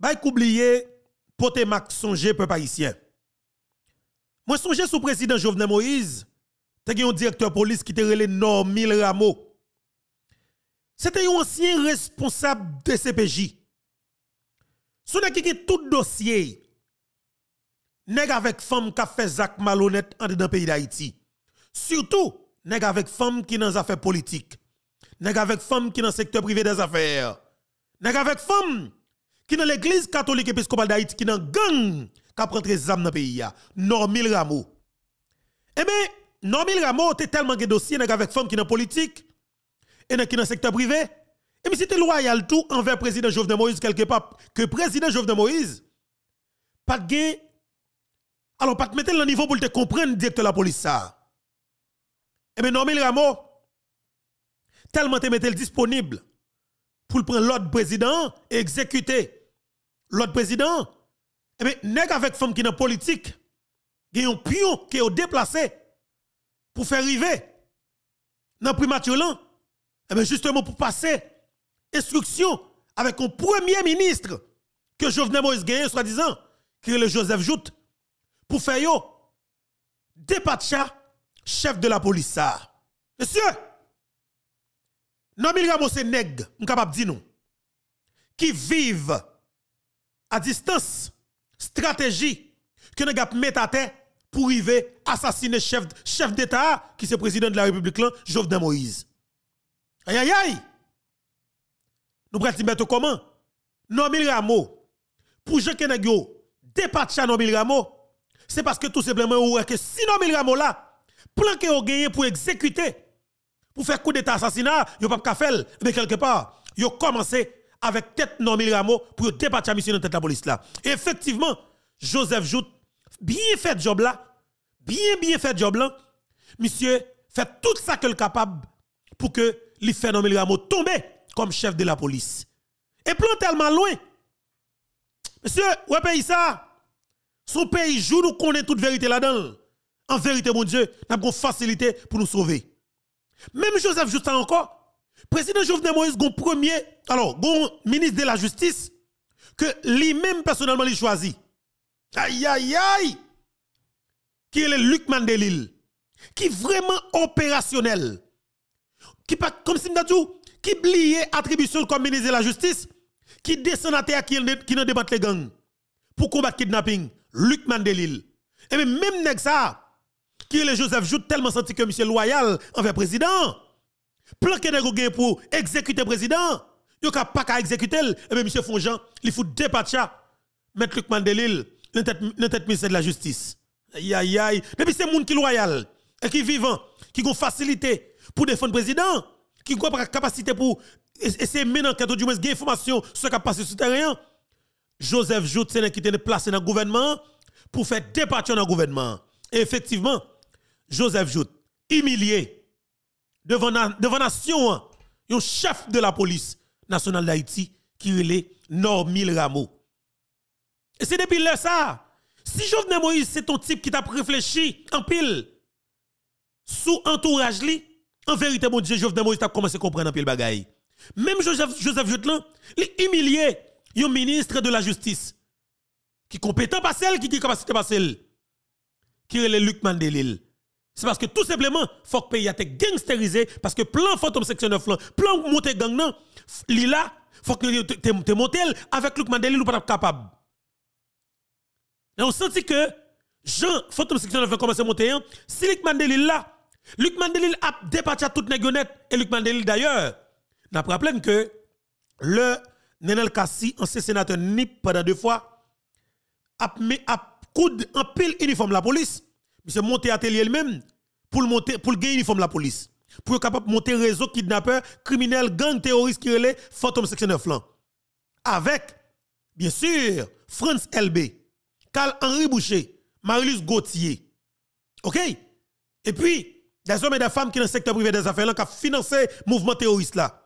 Bay oublier pote mak songe peuple haïtien. Moi songe sous président Jovenel Moïse, te un directeur police qui te relé Normil Rameau. C'était un ancien responsable de CPJ. Son qui a tout dossier. Nèg avec femme qui a fait Zach malhonnête en dans pays d'Haïti. Surtout, nèg avec femme qui dans affaires politiques. Nèg avec femme qui dans secteur privé des affaires. Nèg avec femme qui dans l'église catholique épiscopale d'Haïti qui dans gang qui a pris des âmes dans le pays. Normil Rameau. Eh bien, Normil Rameau, t'es tellement de dossiers avec femme qui dans politique et qui dans le secteur privé. Et mais c'était loyal tout envers le président Jovenel Moïse quelque part que président Jovenel Moïse pas de alors pas te mettre le niveau pour te comprendre directeur de la police ça. Et bien Normil Rameau tellement te mettre disponible pour prendre l'autre président et exécuter l'autre président. Et bien nèg avec femme qui dans politique, a un pion qui est déplacé pour faire arriver dans primature là. Et bien justement pour passer instruction avec un premier ministre que Jovenel Moïse gagne, soi-disant, qui est le Joseph Jout, pour faire yo, dépatcha chef de la police. Monsieur, Nomil Ramos c'est nèg, capable dire nous, qui vivent à distance, stratégie, que nous avons mis à terre pour arriver assassiner chef, chef d'État qui est président de la République, Jovenel Moïse. Aïe aïe aïe! Nous prenons mettre comment? Nomil Ramo, pour Jean Kenegyo, dépatcha Nomil Ramo, c'est parce que tout simplement, que si Nomil Ramo là, plan que vous gagné pour exécuter, pour faire coup d'état assassinat, vous pas faire, mais quelque part, vous commencé avec tête Nomil Ramo pour la mission de tête la police là. Effectivement, Joseph Jout, bien fait job là, bien bien fait job là, monsieur, fait tout ça qu'il est capable pour que les fait Nomil Ramo tomber comme chef de la police. Et plan tellement loin. Monsieur, ouais pays ça? Son pays joue nous connaît toute vérité là-dedans. En vérité, mon Dieu, nous avons facilité pour nous sauver. Même Joseph Justin encore, président Jovenel Moïse, gon premier, alors, ministre de la justice, que lui-même personnellement il choisi. Aïe, aïe, aïe! Qui est le Luc Mandelil, qui est vraiment opérationnel? Qui pas, comme si qui blie attribution comme ministre de la justice, qui descend à terre, qui, qui ne débat les gangs pour combattre le kidnapping, Luc Mandelil. Et même, même ça, qui est le Joseph Jout tellement senti que monsieur loyal envers le président. Plan que pour exécuter président, il a pas qu'à exécuter, et bien monsieur Fonjean, il faut dépatcha, mettre Luc Mandelil, dans tête ministre de la justice. Aïe aïe aïe. Depuis c'est monde qui loyal et qui vivant, qui ont facilité pour défendre le président qui a la capacité pour essayer de mener enquête du moins des informations sur ce qui a passé sur le terrain. Joseph Jout, c'est qui était placé dans le gouvernement pour faire départir dans le gouvernement. Et effectivement, Joseph Jout, humilié devant la devant nation, un hein, chef de la police nationale d'Haïti qui est Normil Rameau. Et c'est depuis là ça. Si Jovenel Moïse, c'est ton type qui t'a réfléchi en pile sous entourage li, en vérité, mon Dieu, Jovenel Moïse a commencé à comprendre un peu le bagaille. Même Joseph, Joseph Jotelin, il humilié un ministre de la justice qui compétent pas celle, qui est capacité pas celle, qui est Luc Mandelil. C'est parce que tout simplement, faut que le pays a été gangsterisé parce que plan fantôme section 9 plan monter gang li là, faut que tu monté avec Luc Mandelil ou pas capable. On sentit que Jean fantôme section 9 a commencé à monter, si Luc Mandelil là, Luc Mandelil a départi à toute négionette et Luc Mandelil d'ailleurs n'a pas rappelé que le Nenel Kassi, ancien sénateur NIP pendant deux fois, a a coude en pile uniforme la police. S'est monté atelier lui-même pour monter pour gagner uniforme la police. Pour être capable de monter réseau kidnappeur, criminel, gang terroriste qui relève Phantom Section 9 Avec, bien sûr, France LB, Carl Henri Boucher, Marius Gauthier. OK? Et puis, des hommes et des femmes qui dans le secteur privé des affaires qui ont financé le mouvement terroriste là.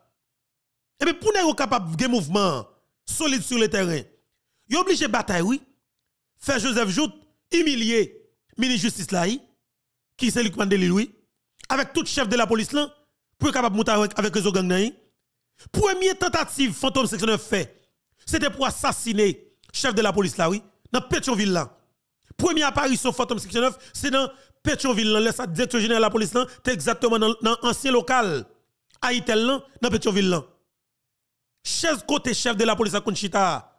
Et puis pour nous capable de mouvement solide sur le terrain, ils obligé de bataille oui. Faire Joseph Jout humilier ministre justice là qui c'est Luc Mandeli oui avec tout chef de la police là pour capable monter avec les gang Première tentative fantôme section 9 fait C'était pour assassiner chef de la police là, oui, dans Pétionville là. Première apparition Fantôme 69, c'est dans Pétionville là, le directeur général de la police là, c'est exactement dans l'ancien local. Haïtel là, dans Pétionville là. Chef côté chef de la police à Conchita.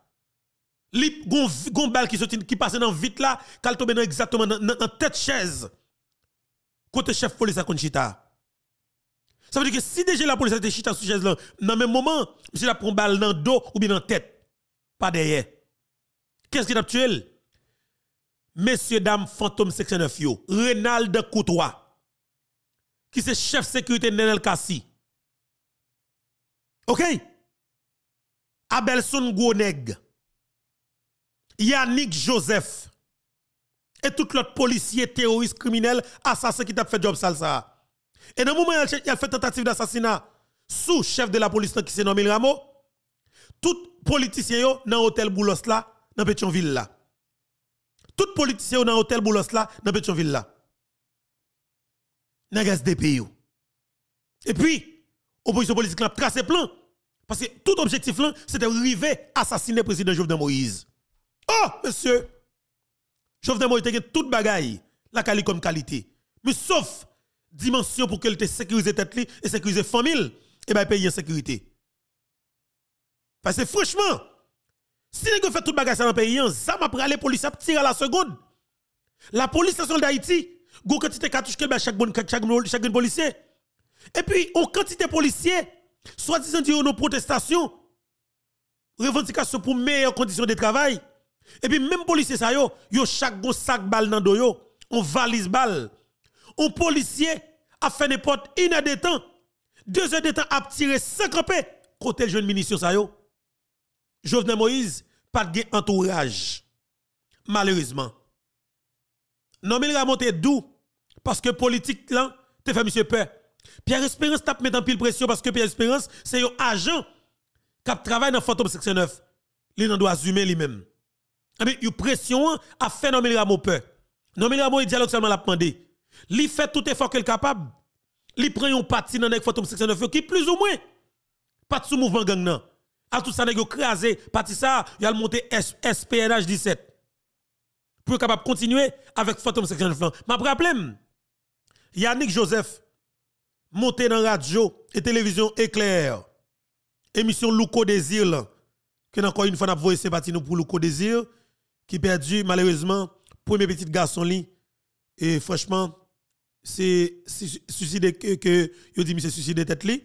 Li gon qui passe dans vite là, qu'elle tombe exactement dans tête chaise. Côté chef police à Conchita. Ça veut dire que si déjà la police a été chita sur chaise là, dans le même moment, monsieur la prend balle dans le dos ou bien dans la tête, pas derrière. Qu'est-ce qui a tué? Messieurs, dames, fantôme 69 yo, Renald Coutois, qui c'est chef sécurité Nenel Kassi. OK? Abelson Gouoneg, Yannick Joseph, et tout l'autre policier, terroriste, criminel, assassin qui t'a fait job salsa. Et dans le moment où il a fait tentative d'assassinat sous chef de la police qui s'est nommé Rameau, tout politicien yo dans l'hôtel Boulos là, dans Pétionville là. Tout politicien dans l'hôtel Boulos là, dans Pétionville là. Dans yo. Et puis, opposition politique a tracé plan. Parce que tout objectif là, c'était arriver assassiner le président Jovenel Moïse. Oh, monsieur! Jovenel Moïse a toute bagaille, la qualité comme qualité. Mais sauf dimension pour qu'elle te sécurise tête et sécuriser famille, et bien payer en sécurité. Parce que franchement, si vous fait tout bagage dans le pays, ça m'a pris les policiers tirer à la seconde. La police nationale d'Haïti, go quantité cartouche que chaque bon chaque chaque policier. Et puis on quantité policiers, soit disant nos protestations, revendications pour meilleures conditions de travail. Et puis même policiers ça yo, yo chaque bon sac balle dans dos yo, on valise balle un policier a fait n'importe une heure de temps, deux heures de temps a tiré 50 campé côté jeune munition ça yo. Jovenel Moïse pas de entourage. Malheureusement. Non mais il a monté d'où? Parce que politique là te fait monsieur. Pierre Espérance tape mettre en pile pression parce que Pierre Espérance c'est un agent qui travaille dans Fantôme 69. Il dans droits humains lui-même. Mais une pression a fait mais il peur. Non mais il dialogue seulement l'a demandé. Li fait tout effort qu'elle est capable. Li prend un parti dans nek Fantôme 69 qui plus ou moins pas de sous mouvement gang nan. A tout ça nèg crasé parti ça, il a monté SPNH 17. Pour capable continuer avec Fantôme 69. M'a rappelé Yannick Joseph monté dans radio et télévision éclair. Émission Louko Désir que encore une fois n'a voyé sympathie pour Louko Désir qui perdu malheureusement premier petit garçon li et franchement c'est suicide que, que yo dit c'est suicide tête li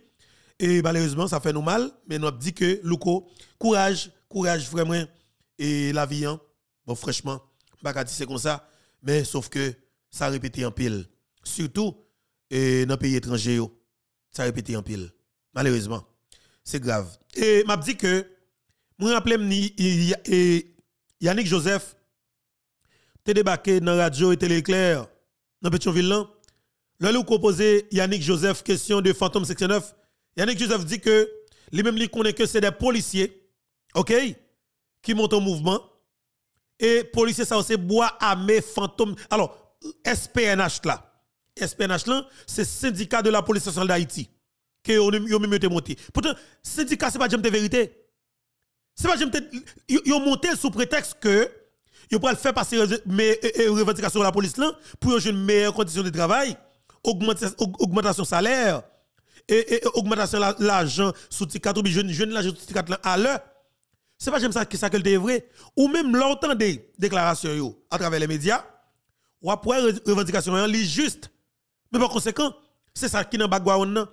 et malheureusement ça fait nous mal mais nous dit que Louko courage courage vraiment et la vie hein. bon franchement pas c'est comme ça mais sauf que ça répété en pile. Surtout et dans pays étrangers ça répété en pile. Malheureusement c'est grave. Et m'a dit que moi rappelle Yannick Joseph te débarqué dans radio et télé clair dans Pétionville là nous proposé Yannick Joseph question de fantôme 69. Yannick Joseph dit que lui-même lui connaît que c'est des policiers, OK, qui montent au mouvement. Et policiers ça c'est bois armé fantôme. Alors, SPNH là. SPNH là, c'est syndicat de la police nationale d'Haïti que on yo même monté. Pourtant, syndicat c'est pas de vérité. C'est pas jamais yo monté sous prétexte que yo le faire passer mes revendications de la police là pour une meilleure condition de travail augmentation salaire et, augmentation l'argent sous ticket ou jeune jeune l'argent sous ticket à l'heure. C'est pas j'aime ça que ça que est vrai ou même l'entendre des déclarations à travers les médias. Ou après revendication li juste. Mais par conséquent c'est ça qui dans background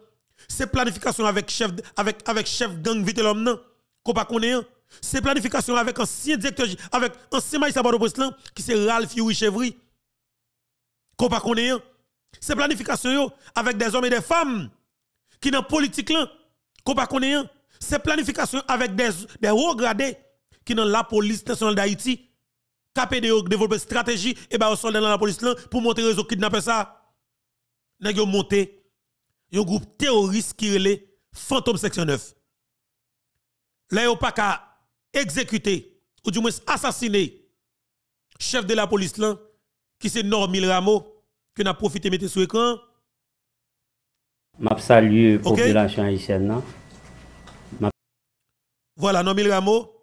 c'est planification avec chef avec avec chef gang vite l'homme qu'on connaît c'est planification avec ancien directeur avec ancien magistrat de qui c'est Ralph Yuri Chevry qu'on pas connaît c'est planification avec des hommes et des femmes qui dans politique là, qu'on pas connaît. C'est planification avec des, hauts gradés qui dans la police nationale d'Haïti, qui de développer stratégie et ben soldats dans la police là pour monter réseau kidnapper ça. Nèg monté un groupe terroriste qui relève Fantôme section 9. Là yo pas qu'à exécuter ou du moins assassiner chef de la police là qui c'est Normil Rameau que n'a profité mettre sur écran. M'a salué population haïtienne. Voilà, Nomil Rameau,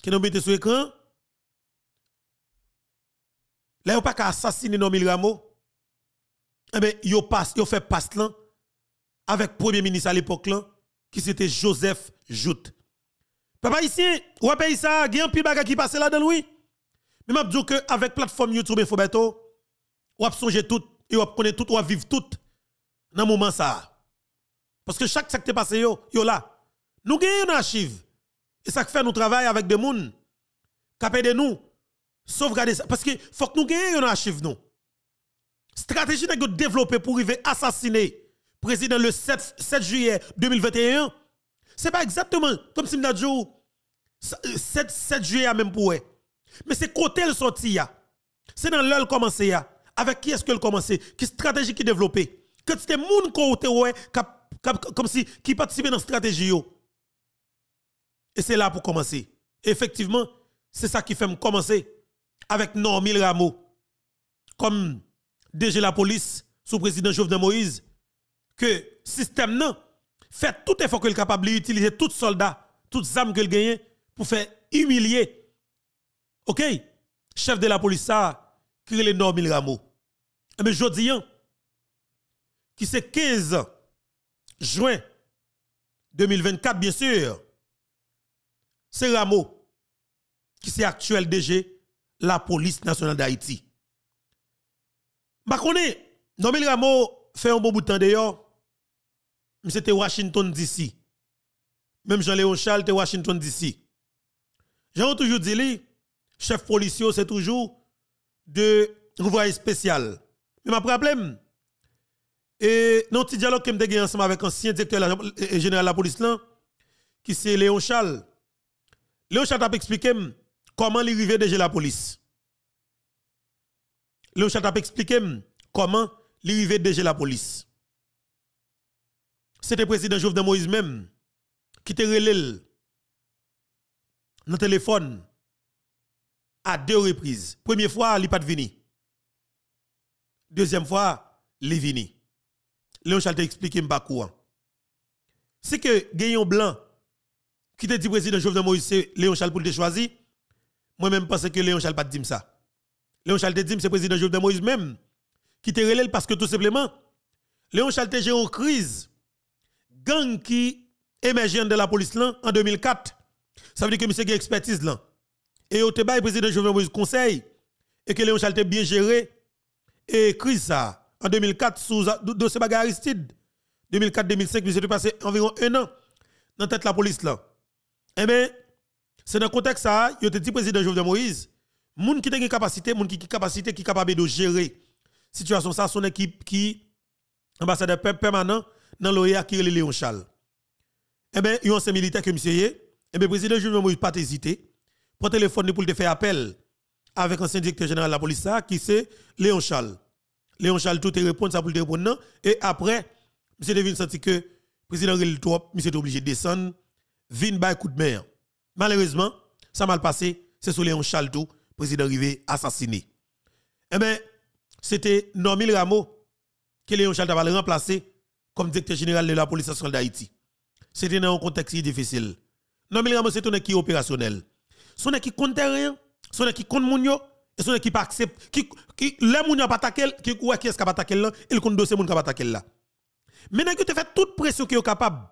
qui nous mettez sur l'écran. Là, a pas qu'à assassiner Nomil Rameau. Eh bien, yo passe, fait passe là avec premier ministre à l'époque là qui c'était Joseph Jout. Papa ici, ou pays ça, il y a un pile bagage qui passe là-dedans oui. Mais m'a dit que avec plateforme YouTube Infobeto, ou a songer tout et ou connaître tout ou a vivre tout dans moment ça. Parce que chaque secteur passé yo, yo là. Nous gagnons une archive. Et ça fait nous travailler avec des gens qui de nous sauvegarder ça parce que faut que nous gagnions une archive nous. Stratégie que développer pour arriver assassiner président le 7, 7 juillet 2021. C'est pas exactement comme si nous dit 7, 7 juillet même pour Mais c'est côté le sorti C'est dans l'heure commencé Avec qui est-ce que le commencé? Qui stratégie qui développé? Que c'était moun côté ouais comme si qui participait dans la stratégie Et c'est là pour commencer. Effectivement, c'est ça qui fait me commencer. Avec Normil Rameau comme DG la police sous président Jovenel Moïse. Que système non? Fait tout effort qu'il est capable d'utiliser tout soldat, toutes armes qu'il gagne pour faire humilier. OK? Chef de la police ça qui est le Normil Rameau. Mais je dis qui c'est 15 juin 2024 bien sûr. C'est Rameau qui c'est actuel DG la police nationale d'Haïti. Je connais, Nomil Rameau fait un bon bout de temps d'ailleurs. C'était Washington DC. Même Jean-Léon Charles était Washington DC. J'ai toujours dit, chef policier, c'est toujours de envoyé spécial. Mais ma problème, et dans petit dialogue que je ensemble avec ancien directeur général de la police, là, qui c'est Léon Charles. Léon Charles a expliqué comment il arrive déjà la police. Le chat a expliqué comment il arrive déjà la police. C'était le président Jovenel Moïse même qui te relé dans le téléphone à deux reprises. Première fois, il n'est pas venu. Deuxième fois, il est venu. Léon Charles t'a expliqué quoi. C'est que Gayon Blanc, qui te dit président Jovenel Moïse, c'est Léon Charles pour te choisir. Moi-même, pense que Léon Charles pas dit ça. Léon Charles te dit, c'est président Jovenel Moïse même, qui te relève parce que tout simplement, Léon Charles te en crise. Gang qui émergent de la police là, en 2004. Ça veut dire que monsieur a expertise là. Et au le président Jovenel Moïse conseil, et que Léon Charles te bien géré, et crise ça, en 2004, sous dossier bagarre Aristide. 2004-2005, monsieur passé environ un an dans tête la police là. Eh bien, c'est dans le contexte ça, il te dit président Jovenel Moïse, moun qui a une capacité, moun qui a capacité qui capable de gérer situation ça son équipe qui ambassadeur permanent dans l'OEA qui est Léon Charles. Eh bien, il y a un militaire que monsieur eh bien président Jovenel Moïse pas hésité prend téléphone pour te faire appel avec ancien directeur général de la police qui c'est Léon Charles. Léon Charles tout te répond ça pour te répondre et après monsieur devine senti que président Rel trop monsieur est obligé de descendre vin bay coup de mer. Malheureusement, ça mal passé, c'est sur Léon Charles tout président arrivé assassiné. Eh bien, c'était Normil Rameau que Léon Charles va remplacer comme directeur général de la police nationale d'Haïti. C'était dans un contexte difficile. Normil Rameau, c'est un équipe opérationnel. Son équipe compte rien, son équipe compte Mounio, et son équipe accepte. Qui, qui, les Mounio pas attaqué, qui ou qui est-ce qui pas attaqué là, il compte dossier moun qui pas attaqué là. Maintenant que tu fait toute pression qui est capable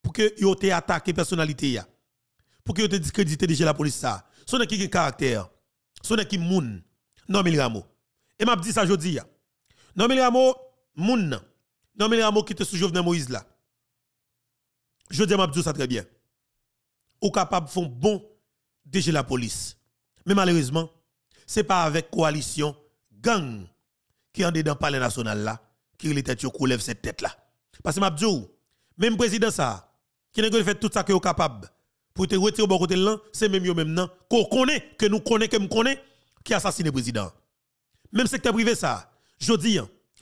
pour que yo te attaqué personnalité Pour que yo te discrédité déjà la police ça. Son qui caractère son équipe moun Normil Ramo. Et m'a dit ça jodi Normil Ramo moun Normil Ramo qui te sous Jovenel Moïse là. Je dis m'a dit ça très bien. Ou capable font bon déjà la police. Mais malheureusement, c'est pas avec coalition gang qui en dedans palais national là qui les tête lève cette tête là. Parce que m'a dit même président ça qui n'a fait tout ça qui est capable pour te retirer au bon côté là, c'est même yo même non qu'on connaît que nous connaît que nous connaît qui assassine le président. Même secteur privé ça, je dis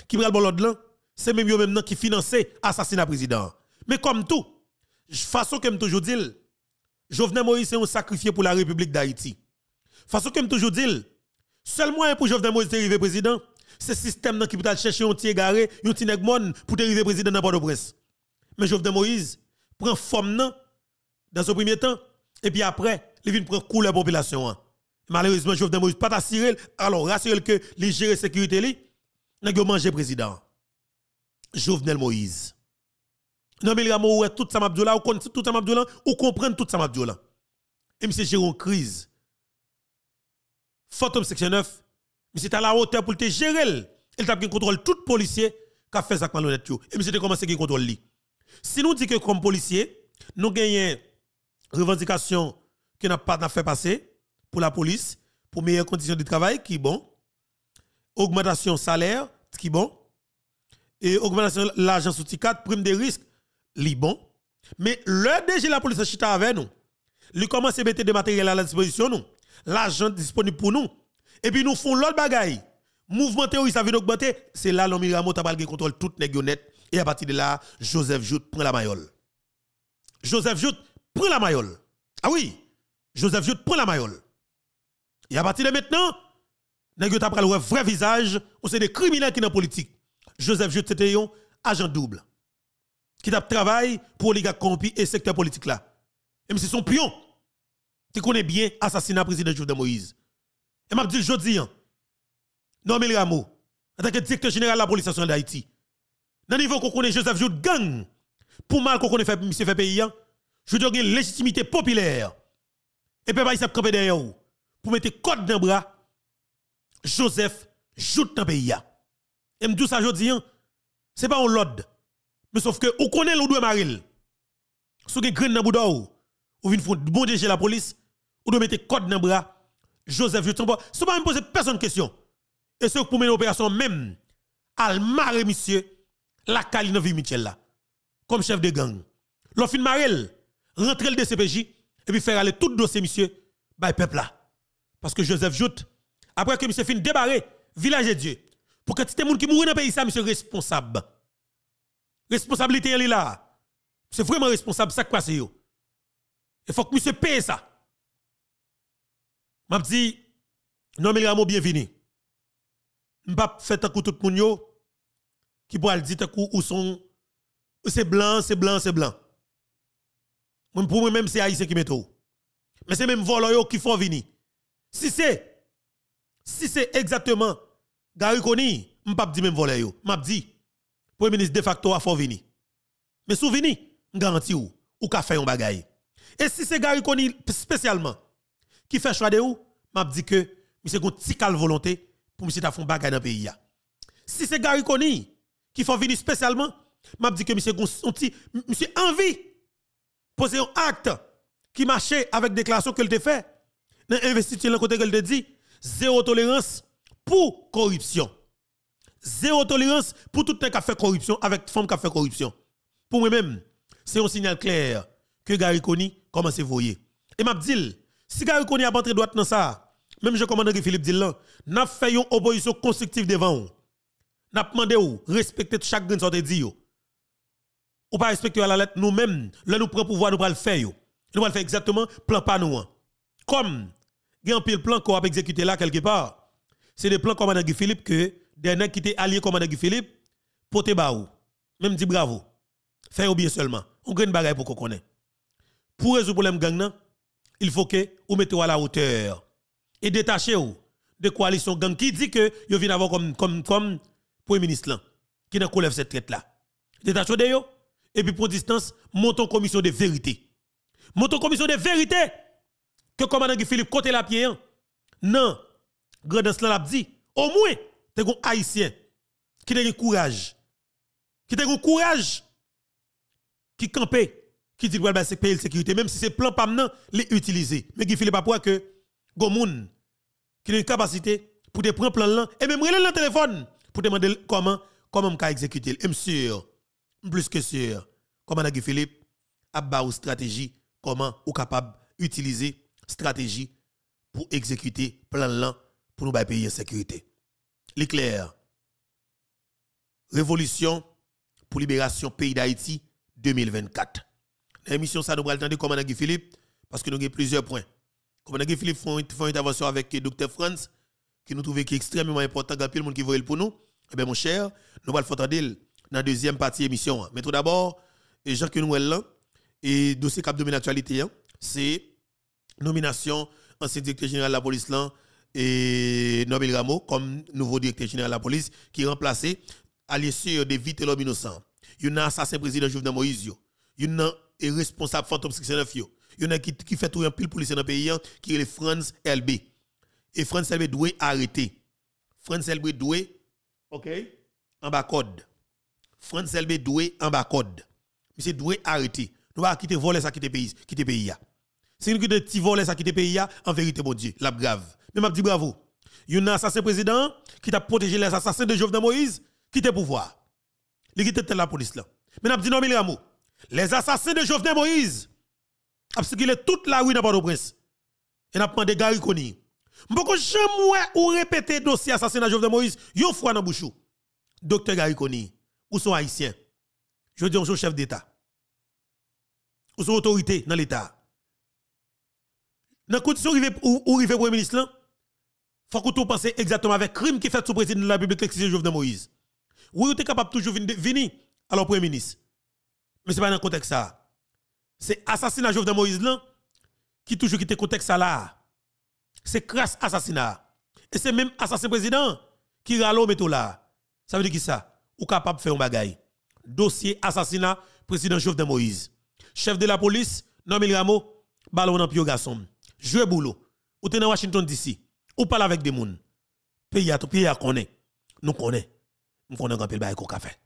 qui prend le bon là, c'est même yo même qui finance assassinat président. Mais comme tout, façon que me toujours dit, Jovenel Moïse c'est un sacrifié pour la République d'Haïti. Façon que me toujours dit, seul moyen pour Jovenel Moïse arriver président, c'est système qui peut chercher un petit égaré, un petit pour arriver président dans Port-au-Prince. Mais Jovenel Moïse prend forme dans un premier temps, et puis après, il vient prendre couleur population. Hein. Malheureusement, Jovenel Moïse pas assuré, alors rassuré que les gérer sécurité li, n'a manger président. Jovenel Moïse. Non mais il a tout ça mabdoula, ou connaît tout ça mabdoula, ou comprendre tout ça mabdoula. Et monsieur une crise. Phantom section 9, monsieur à la hauteur pour te gérer. Il t'a contrôle tout policier qui a fait ça malhonnête Et monsieur te commencé à contrôle. Si nous disons que comme policier, nous gagnons revendication que n'a pas fait passer pour la police, pour meilleures conditions de travail qui bon, augmentation salaire qui bon, et augmentation l'argent sous 4 prime de risque li bon. Mais le DG la police chita avec nous. Lui commence à mettre des matériels à la disposition. L'argent disponible pour nous. Et puis nous faisons l'autre bagaille. Mouvement terroriste a vu augmenter, c'est là l'homme Miramo t'a contrôle toute négonette et à partir de là, Joseph Jout prend la maillole. Joseph Jout prend la maillole. Ah oui, Joseph Jout prend la maillole. Et à partir de maintenant, Nègre t'a le vrai visage, ou c'est des criminels qui sont politique. Joseph un agent double qui t'a travaillé pour les gars corrompus et secteur politique là. Et c'est son pion qui connaît bien l'assassinat du président Jovenel Moïse. Et m'a dit jodi hein. Non mais en tant que directeur général de la police nationale d'Haïti. Dans niveau qu'on connaît Joseph Jout gang pour mal qu'on connaît fait monsieur pays hein. Je dire une légitimité populaire. Et puis il s'est campé derrière pour mettre code dans le bras. Joseph Jout dans le pays. Et dit ça jodi hein. C'est pas un lord mais sauf que, ou connaît l'ou doit maril. Si vous avez dans boudou, ou vient faire bon DG la police, ou doit mettre code dans bras, Joseph Jotambo, si pas me poser personne question. Et ce pour mener l'opération même, al marre monsieur, la Kaline Michel là, comme chef de gang. L'on fin marel, rentrer le DCPJ, et puis faire aller tout dossier monsieur, by peuple là. Parce que Joseph Jout, après que monsieur fin débarrer, village de Dieu, pour que tout le monde qui mourut dans le pays, ça, monsieur responsable. Responsabilité elle est là. C'est vraiment responsable ça qui passe Il faut que monsieur paye ça. M'a dit non mais Ramo bienvenue. M'pa fait un coup tout le monde qui pourra dire un coup où sont c'est blanc, c'est blanc, c'est blanc. Pour moi même c'est haïtien qui met tout. Mais c'est même voleur qui font venir. Si c'est si c'est exactement Gary Koni, m'pa dit même voleur m'a dit Premier ministre de facto a fort venir. Mais souvenez, garanti ou, ou ka fait un bagay. Et si c'est Gary Koni spécialement qui fait choix de ou, m'a dit que monsieur gon ti volonté pour monsieur ta font bagay dans pays Si c'est Gary Koni qui fait venir spécialement, m'a dit que monsieur gon monsieur envie poser un acte qui marchait avec déclaration qu'elle te fait dans investiture le côté qu'elle te dit zéro tolérance pour corruption zéro tolérance pour tout le qui a fait corruption avec femme qui a fait corruption. Pour moi-même, c'est un signal clair que Gary commence à voyer. Et m'a si Gary a rentré droite dans ça, même je commande Philippe dit là, n'a fait une opposition constructive devant vous. N'a demandé ou respecter chaque grain sorte dit Ou pas respecter la lettre nous-mêmes, là nous prenons pouvoir nous le faire Nous allons faire exactement plan pas nous. Hein. Comme il y a un plan qu'on a exécuté là quelque part. C'est des plans comme Guy Philippe que des qui étaient alliés comme Guy Philippe, pote baou. Même dit bravo. Fait bien seulement. On gagne bagaille pour qu'on connaisse. Pour résoudre le problème gang il faut que vous mettez à la hauteur et détachez vous de coalition gang qui dit que vous venez avoir comme comme comme premier ministre là qui n'a lève cette traite là. Détachez de yo et puis pour distance montons commission de vérité. Montons commission de vérité que commandant Philippe côté la pied hein. non grand l'a dit au moins te un haïtien qui a un courage, qui a un courage, qui campe, qui dit que c'est payer la sécurité, même si c'est plan pas maintenant, les utiliser. Mais qui fait pas pour que Gomoun, qui a une capacité pour te prendre plan et même relève le téléphone pour demander comment, comment on exécuter. Et sûr, plus que sûr, comment Guy Philippe a une stratégie, comment ou capable d'utiliser stratégie pour exécuter plan là pour nous payer en sécurité l'éclair. Révolution pour libération pays d'Haïti 2024. L'émission ça nous attendre commandant Guy Philippe parce que nous avons plusieurs points. Guy Philippe font, une intervention avec le docteur Franz qui nous trouve qui est extrêmement important grand le monde qui voit pour nous. Eh bien mon cher, nous allons entendre dans la deuxième partie de l'émission. Mais tout d'abord, Jean que nous là et dossier cap de l'actualité, hein, c'est nomination ancien directeur général de la police et Nobel Rameau comme nouveau directeur général de la police qui remplacé à l'issue de vite l'homme innocent. Il y a un assassin président Jovenel Moïse. Il y a un responsable fantôme 69 Il y en a qui, fait tout un pile policier dans le pays qui est Franz LB. Et Franz LB doit arrêter. Franz LB doit, OK, en bas code. Franz LB doit en bas code. Monsieur doit arrêter. Nous va quitter voler ça quitter pays, quitter pays. Si nous quitter petit voler ça quitter pays, en vérité, mon Dieu, la grave. Mais m'a dit bravo. Il y a un assassin président qui t'a protégé les assassins de Jovenel Moïse, qui t'a pouvoir. Il quitte la police là. Mais n'a dit non, Rameau. Les assassins de Jovenel Moïse, qu'il est toute la rue dans Port-au-Prince. Et n'a demandé Gary Koni. Mboko jamais ou répéter dossier assassinat de Jovenel Moïse, yon fois dans bouchou. Docteur Gary Koni, ou sont haïtiens. Je dis, on sont chef d'État. Ou sont autorité dans l'État. Dans la condition où arrive premier ministre faut que tu penses exactement avec crime qui fait sous président de la République l'excès Jovenel Moïse. Oui, tu es capable toujours venir alors premier ministre. Mais ce n'est pas dans le contexte ça. C'est assassinat Jovenel Moïse là qui toujours quitte le contexte ça là. C'est crasse assassinat. Et c'est même assassin président qui râle métaux là. Ça veut dire qui ça? Ou capable de faire un bagaille. Dossier assassinat président Jovenel Moïse. Chef de la police, Nomil Rameau, ballon dans pio garçon. Jouer boulot. Ou t'es dans Washington DC. Ou parle avec des gens. Pays à tout pays à connaît. Nous connaît. Nous connaissons un peu le qu'on fait.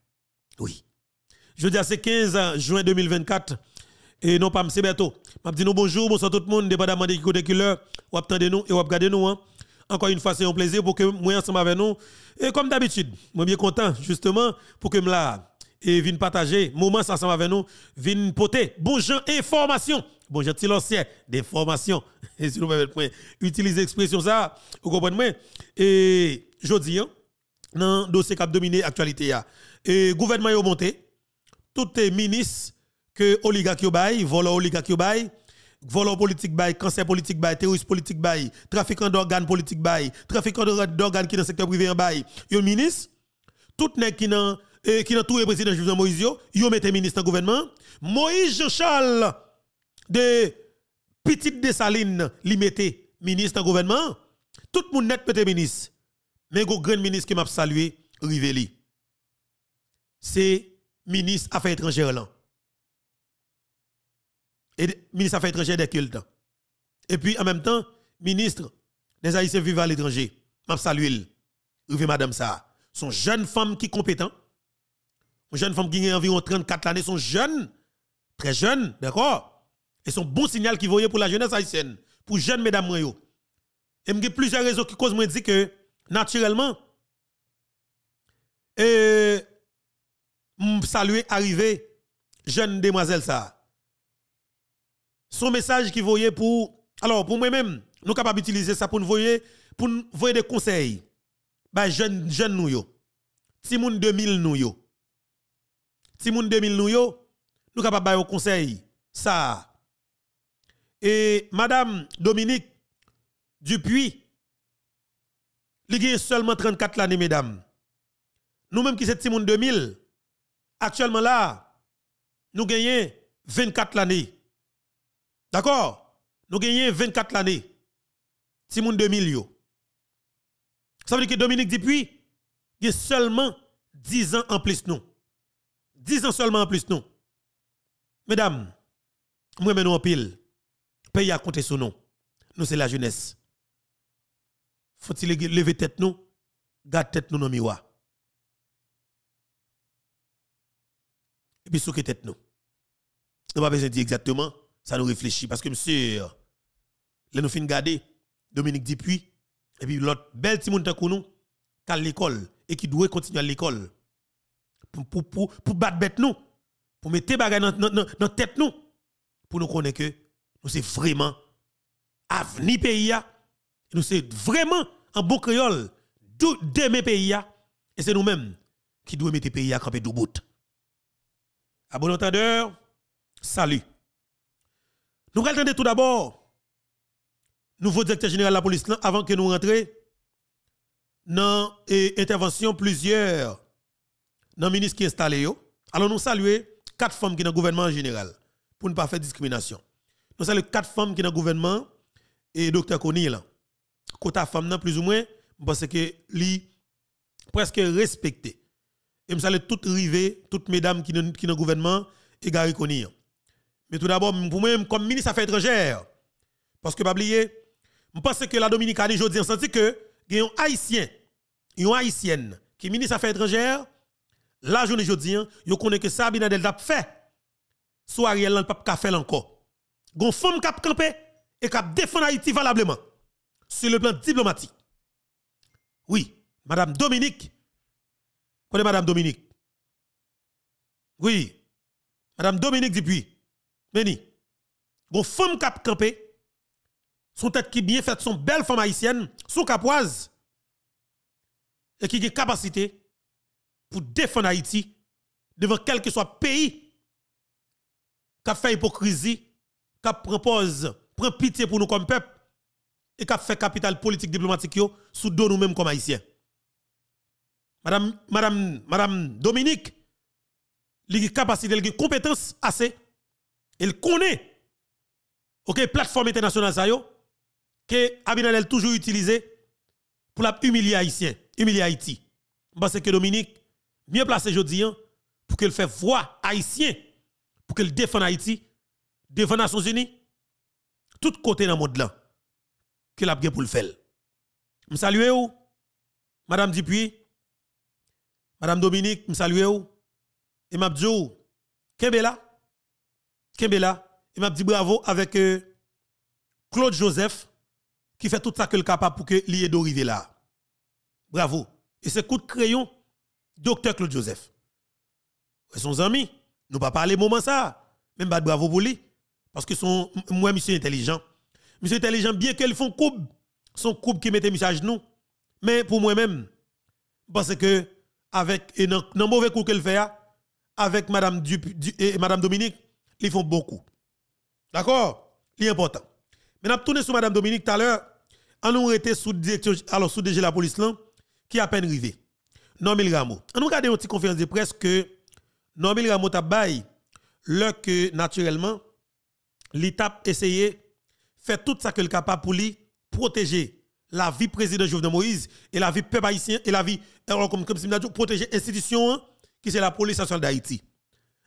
Oui. Je dis c'est 15 juin 2024 et non pas M. Beto. Je dis nous bonjour, bonsoir tout le monde, dépendamment de qui côté qui l'heure, ou attendez nous et ou regardez nous. Hein. Encore une fois, c'est un plaisir pour que moi ensemble avec nous. Et comme d'habitude, moi bien content justement pour que me là et vienne partager moment ensemble avec nous, vienne poter bonjour information, bonjour silencieux d'information. Et si nous pouvons utiliser l'expression ça, vous comprenez Et je dis hein, dans dossier a dominé l'actualité et gouvernement est monté tout est ministre que oligarque yo bay, voleur oligarque yo voleur politique bay, cancer politique bay, terroriste politique bay, trafiquant d'organes politique bay, trafiquant d'organes qui dans secteur privé en bay, yo ministre, tout nèg qui dans et qui tout le président Jovenel Moïse yo, yo mette ministre dans gouvernement, Moïse Jean-Charles de Petite Dessaline li mette ministre dans gouvernement, tout le monde net mette ministre. Mais go grand ministre qui m'a salué, Riveli. C'est ministre Affaires étrangères là. Et ministre Affaires étrangères des cultes. Et puis en même temps, ministre des Haïtiens vivant à l'étranger. M'a salué. Rive madame ça. Son jeune femme qui compétent. Une jeune femme qui a environ 34 années, son jeune, très jeune, d'accord? Et son bon signal qui voyait pour la jeunesse haïtienne, pour jeunes mesdames Et me plusieurs raisons qui causent moi dire que naturellement saluer arrivé jeune demoiselle ça. Son message qui voyait pour alors pour moi-même, nous capables d'utiliser ça pour nous voyer pour nous voyer des conseils. Bah jeune jeune nous yo. Timoun 2000 nous yo. Timoun 2000 nous yo, nous capables de conseil ça. Et madame Dominique Dupuis il a seulement 34 années mesdames. Nous-mêmes qui sommes Timoun 2000 Actuellement là, nous gagnons 24 l'année. D'accord? Nous gagnons 24 l'année. Timoun 2000 yo. Ça veut dire que Dominique Dupuis, il a seulement 10 ans en plus nous. 10 ans seulement en plus nous. Mesdames, moi nous en pile. Pays à compter sur nous. Nous c'est la jeunesse. Faut-il lever tête nous, garder tête nous dans le miroir. et puis souke tête nous. Nous pas besoin de dire exactement, ça nous réfléchit parce que monsieur là nous fin garder Dominique Dupuis et puis l'autre belle petit monde nous à l'école et qui doit continuer à l'école pour pour pour battre bête nous pour mettre bagay dans dans tête nous pour nous connaître que nous c'est vraiment avenir pays nous c'est vraiment un bon créole de mes pays et c'est nous-mêmes qui devons mettre pays à camper debout. À bon entendeur, salut. Nous allons tout d'abord, nouveau directeur général de la police, avant que nous rentrions dans l'intervention plusieurs dans ministre qui installé. Alors nous saluons quatre femmes qui sont dans le gouvernement en général, pour ne pas faire discrimination. Nous saluons quatre femmes qui sont dans le gouvernement et docteur Koni là. Quota femme plus ou moins parce que li presque respecté. Et me salue toutes rivées, toutes mesdames qui qui dans gouvernement et Gary Koni. Mais tout d'abord pour moi comme ministre affaires étrangères parce que pas oublier, je pense que la Dominicanie aujourd'hui senti que un haïtien, une haïtienne qui est ministre affaires étrangères la journée aujourd'hui, yo connaît que ça Abinadel a fait. Soit Ariel n'a pas faire encore. Gon femme cap camper et cap défendre Haïti valablement sur le plan diplomatique. Oui, madame Dominique. Connaissez madame Dominique? Oui. Madame Dominique Dupuis. Meni. Gon femme cap camper son tête qui bien faite, son belle femme haïtienne, son capoise et qui a capacité pour défendre Haïti devant quel que soit pays qui a fait hypocrisie, qui propose, prend pitié pour nous comme peuple et qui fait capital politique diplomatique sous dos nous-mêmes comme haïtiens. Madame, madame, madame Dominique, il a capacité, il a compétence assez, il connaît, ok, plateforme internationale ça que Abinadel toujours utilisé pour la humilier haïtien, humilier Haïti. Parce que Dominique, mieux placé aujourd'hui hein, pour qu'elle fasse voix haïtien, pour qu'elle défende Haïti devant les Nations Unies, tout côté dans le monde là, qu'elle a bien pour le faire. Je salue vous, Madame Dupuis, Madame Dominique, je salue vous, et m'a dit, Kembela, Kembela, et m'a dit bravo avec euh, Claude Joseph, qui fait tout ça que le capable pour que l'y d'arriver là. Bravo. Et c'est coup de crayon docteur Claude Joseph. Son ami, nous pas parler moment ça. Même pas bravo pour lui. Parce que son, moi, monsieur intelligent. Monsieur intelligent, bien qu'elle font coupe, son coupe qui mettait monsieur à. Mais pour moi-même, parce que, avec, et dans, le mauvais coup qu'elle fait, avec Madame, et Madame Dominique, ils font beaucoup. D'accord? L'important. Maintenant, tourner sur Madame Dominique tout à l'heure, on nous été sous direction, alors sous DG la police là, qui a peine arrivé. Normil Rameau. On nous regarde une petite conférence de presse que Normil Rameau t'a bail le que naturellement l'État essayé fait tout ça que le capable pour protéger la vie président Jovenel Moïse et la vie peuple haïtien et la vie alors comme comme protéger l'institution hein, qui c'est la police nationale d'Haïti.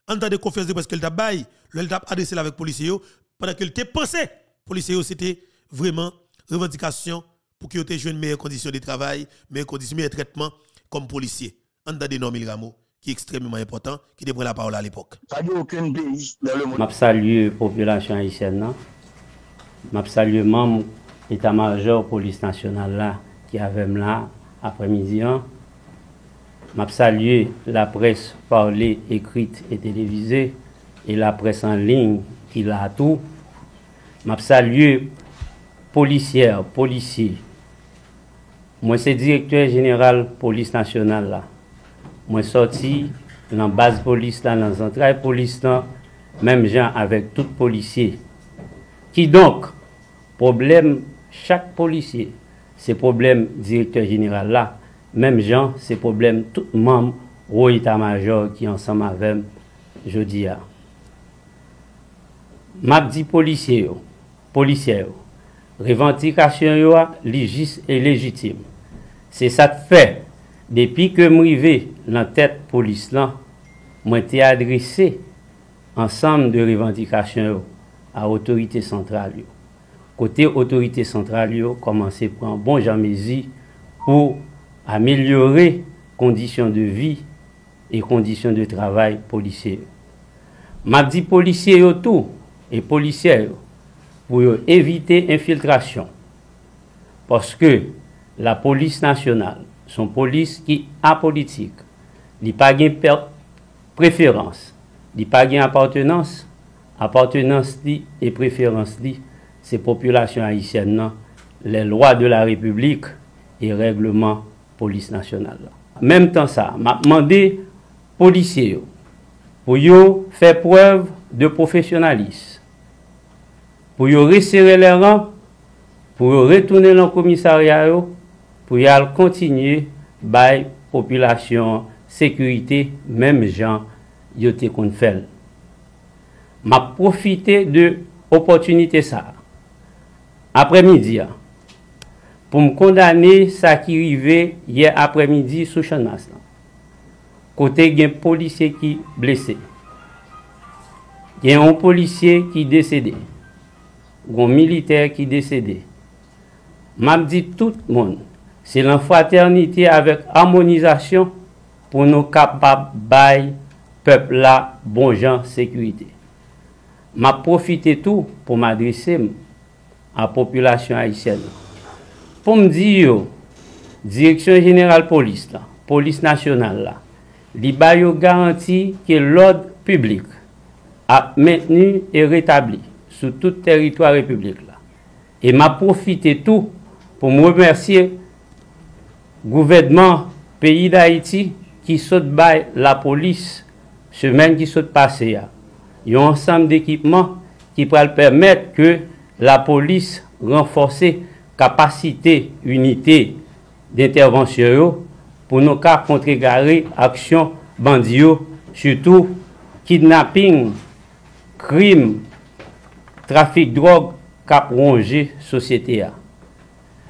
En temps de conférence de presse que t'a bail, le t'a adressé avec policiers pendant qu'il était pensé policiers c'était vraiment revendication pour qu'ils aient une meilleure condition de travail, meilleures conditions, meilleur traitement comme policier. En de Normil Rameau, qui est extrêmement important, qui devrait la parole à l'époque. aucun pays dans le monde. Je salue la population haïtienne. Je salue les membres état-major police nationale là, qui avait là après-midi. Je salue la presse parlée, écrite et télévisée et la presse en ligne qui l'a tout. Je salue policières, policiers, moi, c'est directeur général police nationale là. mwen soti nan baz polis lan, nan zantray polis lan, menm jan avèk tout polisye. Ki donk, problem chak polisye, se problem direktor general la, menm jan se problem tout mam ou ita major ki ansam avèm jodi ya. Map di polisye yo, polisye yo, revantikasyon yo a, li jis e lejitim. Se sa te fe, depi ke mrive, la tête de police, je été adressé ensemble de revendications à l'autorité centrale. Côté autorité centrale, commencé à prendre bon mesure pour améliorer les conditions de vie et conditions de travail policiers. Je dit policiers tout et policiers pour éviter l'infiltration. Parce que la police nationale, son li pa gen perte preferans, li pa gen appartenans, appartenans li e preferans li, se populasyon Haitien nan, le lwa de la republik e regleman polis nasyonal la. Mem tan sa, ma mande polisye yo, pou yo fè preuve de profesionalis, pou yo resere lè ran, pou yo retounen lan komisarya yo, pou yo al kontinye bay populasyon sekurite mem jan yote kon fel. Ma profite de opotunite sa. Apre midi ya, pou m kondane sa ki rive ye apre midi sou chanmas lan. Kote gen polisye ki blese. Gen yon polisye ki desede. Gon militer ki desede. Map di tout moun, se lan fraternite avek harmonizasyon pou nou kapap bay pep la bon jan sekwite. Ma profite tou pou madrese m a populasyon Haitien. Pou m di yo, Direksyon General Polis la, Polis Nasyonal la, li bayo garanti ke l'od publik ap mentenu e retabli sou tout teritwa republik la. E ma profite tou pou m remersye gouvedman peyi d'Haïti qui saute la police semaine qui saute passée. Il y a un ensemble d'équipements qui pourraient permettre que la police renforce capacité, unité d'intervention pour nos cas contrecarrer action bandio, surtout kidnapping, crime, trafic de drogue cap rongé société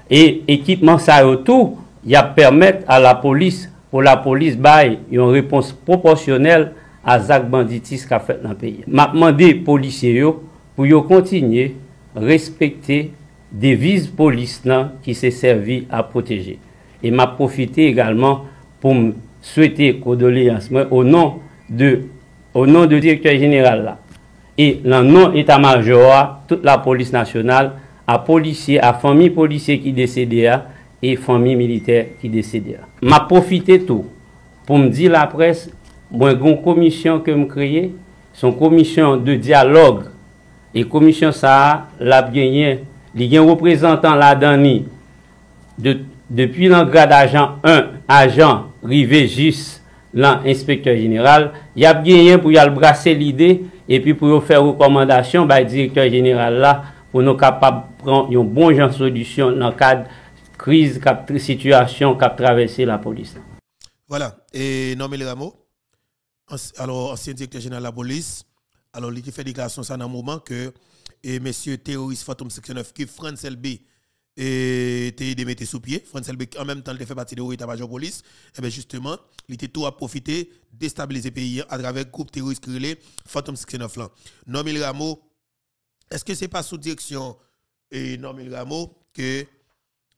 Et équipement ça tout, il a permettre à la police pou la polis bay yon repons proporsyonel a zak banditis ka fet nan peyi. Mapman de polisye yo pou yo kontinye respekte deviz polis nan ki se servi a proteje. E map profite egalman pou m souete kodole yansman o nan de, de direktor general la. E lan nan etat majora, tout la polis nasyonal, a polisye, a fami polisye ki desede ya, e fami militer ki desede. Ma profite tou pou m di la pres, mwen gon komisyon ke m kreye, son komisyon de dialog, e komisyon sa la genyen, li gen reprezentan la dani, de, depi lan grad ajan 1, ajan rive jis lan inspektor general, yap genyen pou yal brase lide, epi pou yo fè rekomandasyon bay direktor general la, pou nou kapab pran yon bon jan solusyon nan kad crise, situation qu'a traversé la police. Voilà, et Normel Rameau, alors ancien directeur général de la police, alors il fait déclaration ça dans un moment que et monsieur terroriste Fantôme 69 qui France LB était mettre sous pied. France LB en même temps il fait partie de l'état-major police. Et bien justement il était tout à profiter déstabiliser le pays à travers le groupe terroriste créé Fantôme 69 là. Normil Rameau est-ce que c'est pas sous direction et Normil Rameau que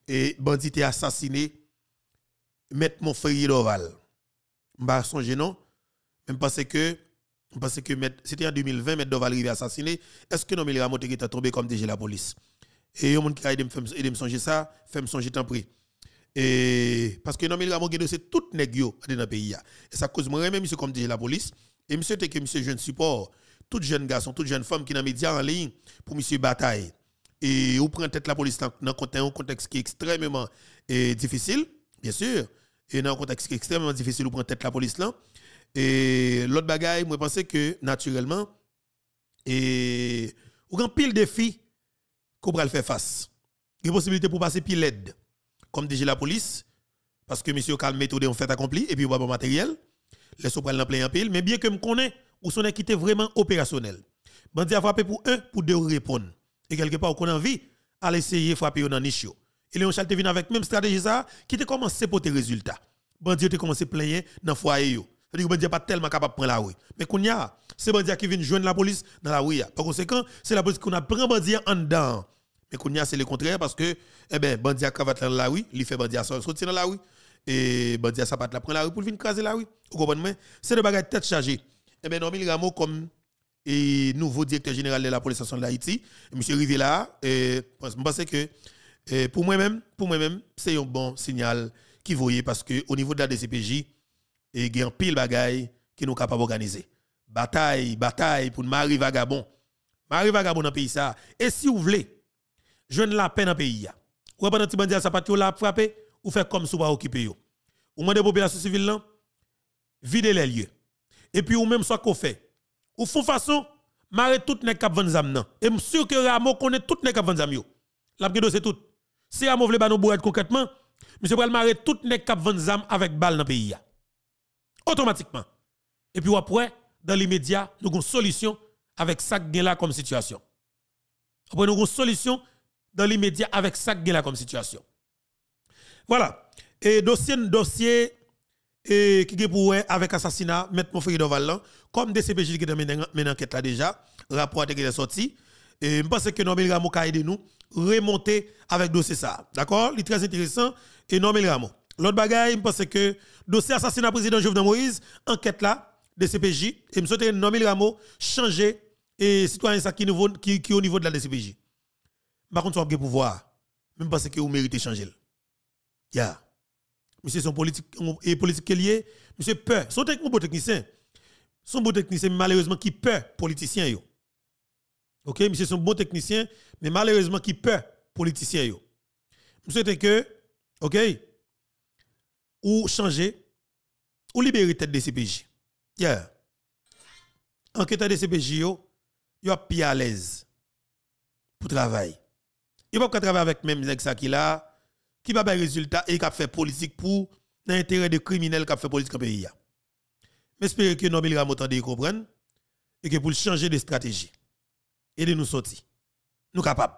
et bandit est assassiné mettre mon frère d'Oval m'pas songer non? Même parce que parce que c'était en 2020, M. Doval arrivé assassiné. Est-ce que Nomil Ramote est tombé comme DG la police? Et il y a qui a aidé me songer ça, fait me songer tant pris. Et parce que Nomil Ramote c'est tout négio dans le pays. Et ça cause moi-même, monsieur, comme DG la police. Et monsieur, était que monsieur jeune support, tout jeune garçon, toute jeune femme qui dans les médias en ligne pour monsieur bataille. Et vous prenez tête la police dans un contexte qui est extrêmement difficile, bien sûr. Et dans un contexte qui est extrêmement difficile, vous prenez tête la police là. Et l'autre bagaille, moi, je pense que naturellement, et ou grand pile défi qu'on va le faire face. Il possibilité pour passer pile l'aide, comme déjà la police, parce que monsieur calme méthode en fait accompli, et puis va pas matériel, laisse prendre en pile, mais bien que me connais, ou son équité vraiment opérationnel. Bandi a frappé pour un, pour deux répondre. Et quelque part, on a envie à essayer de frapper dans niche. Et Léon Chalte vient avec même stratégie ça, qui a commencé pour tes résultats. Bandi a commencé à plaindre dans le foyer. C'est-à-dire que pas tellement capable de prendre la rue. Mais qu'on c'est bandit qui vient joindre la police dans la rue. Par conséquent, c'est la police qu'on a pris bandit en dedans. Mais qu'on c'est le contraire parce que, eh ben, bandit a cravate dans la rue, il fait bandit à sortir dans la rue. Et bandit a sapat la prendre la rue pour venir craser la rue. Vous comprenez? C'est de bagages tête chargée. Eh ben, Normil Rameau, comme et nouveau directeur général de la police de l'Haïti, M. Rivella, je pense que pour moi-même, pour moi-même, c'est un bon signal qui voyait parce que au niveau de la DCPJ, il y a un pile bagaille qui nous capable d'organiser. Bataille, bataille pour Marie Vagabond. Marie Vagabond dans le pays ça. Et si vous voulez, je ne la peine dans le pays. Ou pendant que vous ça pas la frapper, ou faire comme si vous occuper yo. Ou demandez population civile là, vider les lieux. Et puis ou même soit qu'on fait. Ou font façon, marre tout nek kap vendre zam. Et sûr que Ramo connaît tout nek kap vendre zam yo. La c'est tout. Si Ramo vle ba bourrer concrètement, monsieur pral marre tout nek kap vendre zam avec balle dans pays automatiquement. Et puis après, dans l'immédiat, nous avons une solution avec ça qui là comme situation. Après, nous avons une solution dans l'immédiat avec ça qui est là comme situation. Voilà. Et dossier, dossier et qui est pour avec assassinat, mettre mon frère Doval comme DCPJ qui mené une enquête là déjà, rapport qui est sorti. Et je pense que Normel Ramo a aidé nous remonter avec dossier ça. D'accord? Il est très intéressant. Et Normel Ramo. L'autre bagaille, je pense que dossier assassinat président Jovenel Moïse, enquête là, DCPJ, et je souhaite Normel Ramo changer et citoyen ça qui, nouveau, qui, au niveau de la DCPJ. Par contre, vous avez pouvoir. Même parce que vous méritez changer. Yeah. Monsieur son politique et politique lié, monsieur peur. Son bon technicien. Son bon technicien malheureusement qui peur politicien yo. OK, monsieur son bon technicien mais malheureusement qui peur politicien yo. Monsieur que OK ou changer ou libérer tête de CPJ. Yeah. Enquêteur de CPJ yo, yo a à l'aise pour travailler. Il pas travailler avec même nèg ça qui là qui va faire résultat et qui a fait politique pour l'intérêt des criminels qui a fait politique en pays. Mais j'espère que Nobel Rameau de comprendre et que pour changer de stratégie et de nous sortir. Nous capables.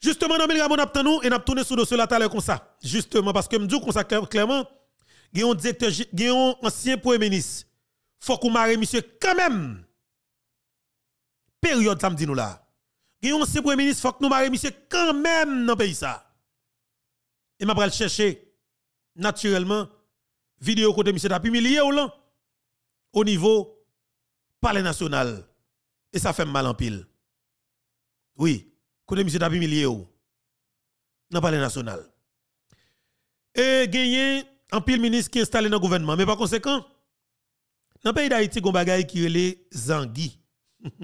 Justement, Nobel Rameau n'a nous et n'a tourné sur dossier là comme ça. Justement, parce que dis comme ça clairement, il a un directeur, a un ancien premier ministre. Faut qu'on marie monsieur quand même. Période ça me dit nous là. Il a un ancien premier ministre, faut que nous marie monsieur quand même dans le pays ça. Et m'a pral chercher naturellement vidéo côté monsieur t'a ou au niveau palais national et ça fait mal en pile. Oui, côté monsieur t'a humilié ou dans palais national. Et gagné en pile ministre qui est installé dans le gouvernement mais par conséquent dans le pays d'Haïti gon bagay qui relé Zangui.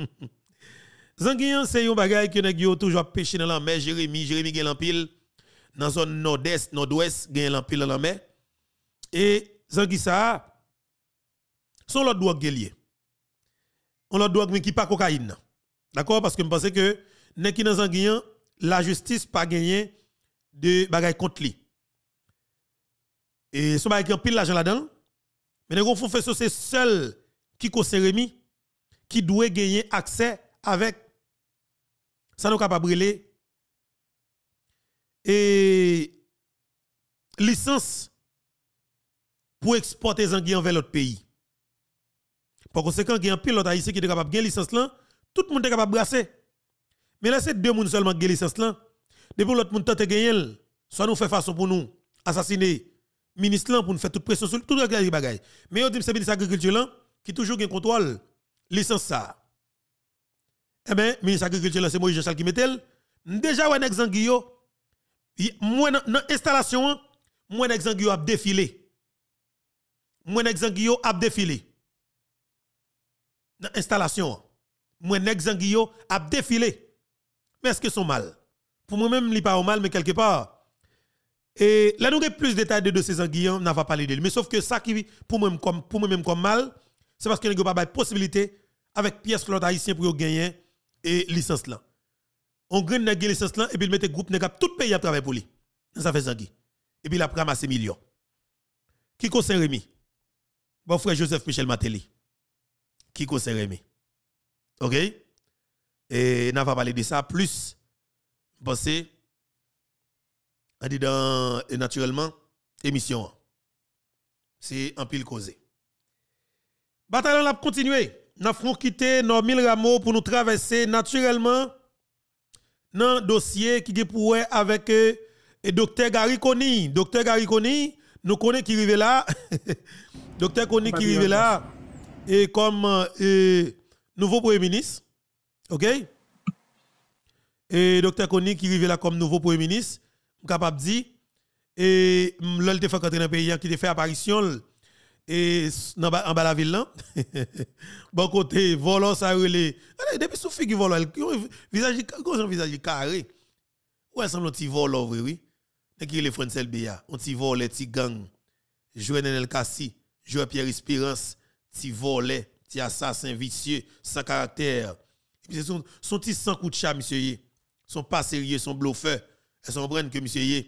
Zangui c'est un bagay qui nèg toujours pêché dans la mer Jérémy Jérémy pile dans la zone nord-est, nord-ouest, a l'empile dans la mer. Et Zangissa, son l'autre drogue lié. On l'autre drogue qui pas cocaïne. D'accord? Parce que je pense que n'est qui dans Zanguian, la justice pas gagné de bagaille contre lui. Et son bagay qui en pile l'argent là-dedans. Mais les gros fait c'est seul qui Rémi qui doit gagner accès avec ça nous capable brûler et licence pour exporter les vers l'autre pays. Par conséquent, il y a un pilote haïtien qui est capable de gagner licence là, tout le monde est capable de brasser. Mais là, c'est deux personnes seulement qui gagné licence là. Depuis l'autre monde tente de gagner, soit nous fait façon pour nous assassiner ministre là pour nous faire toute pression sur tout le bagaille. Mais on dit c'est ministre de l'agriculture là qui toujours gagne contrôle licence ça. Eh bien, ministre de l'agriculture là c'est Moïse Jean qui mettait déjà ouais exemple moi dans installation moi exemple a défilé moi exemple a défilé dans installation moi a défilé mais est-ce que sont mal? Pour moi même il pas mal mais quelque part et là nous avons plus de détails de ces anguillons n'a pas de mais sauf que ça qui pour moi comme pour moi même comme mal c'est parce que nous pas de possibilité avec pièce l'autre haïtien pour gagner et licence là on gagne la licence là et puis il mette groupe nèg tout pays à travailler pour lui. Ça fait Et puis il a ramassé millions. Qui conseille Rémi? Bon frère Joseph Michel Matéli. Qui conseille Rémi? OK? Et n'a pas parlé de ça plus pensez on dit dans naturellement émission. C'est un pile causé. Bataillon a continué. Nous avons quitté nos mille rameaux pour nous traverser naturellement dans dossier qui est pour avec euh, docteur Gary Koni. Docteur Gary Koni, nous connaissons qui arrive là. docteur Koni qui arrive là et comme nouveau premier ministre. OK? Et docteur Koni qui arrive là comme nouveau premier ministre, capable de dire et l'ol te fait dans le pays qui te fait apparition et en bas la ville là bon côté volant ça relé depuis sous figure volant visage un visage carré. Ouais semble un petit volant oui oui? Et qui les français bia un petit volet petit gang. Joël Kassi joueur Pierre Espérance petit volet petit assassin vicieux sans caractère. Et puis son sans coup de chat monsieur son pas sérieux son bluffeur. Elles comprennent que monsieur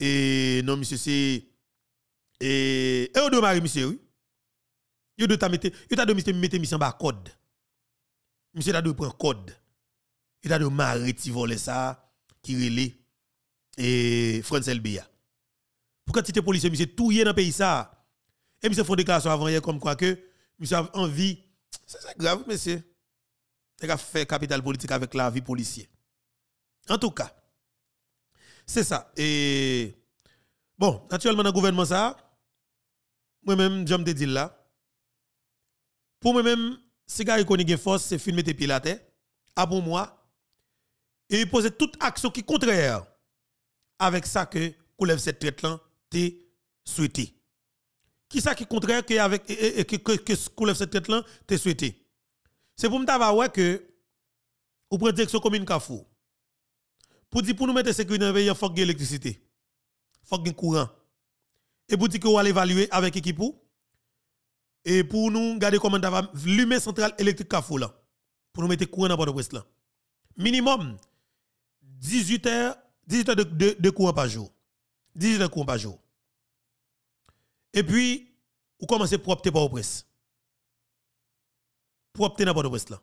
et non monsieur c'est et, et au deux mari, monsieur, oui. Yo de ta mette, yo ta de monsieur mette mission bas code. Monsieur ta de prendre code. Il ta de mari ti voler ça. qui relait et France LBA. Pour quantité policier, monsieur touillé dans pays ça. Et monsieur font déclaration avant hier comme quoi que monsieur a envie. C'est grave, monsieur. Il a fait capital politique avec la vie policière. En tout cas, c'est ça. Et bon, naturellement, dans le gouvernement, ça, moi-même, j'aime te dire là, pour moi-même, si gars connaît force, c'est filmer tes pieds la terre, à pour moi, et poser toute action qui est contraire avec ça que lève cette traite là, t'es souhaité. Qui ça qui est contraire que avec que que, que lève cette traite là, t'es souhaité? C'est pour me ouais que ou prendre direction commune Kafou. Pour dire pour nous mettre sécurité dans le il faut l'électricité. Il faut courant. Et pour dire qu'on va l'évaluer avec équipe et pour nous garder comment va lumière centrale électrique Kafou là. Pour nous mettre courant dans Port-au-Prince là. Minimum 18 heures 18 heures de, courant par jour. 18 heures de courant par jour. Et puis, vous commencez à propter par au presse. Propter dans Port-au-Prince là.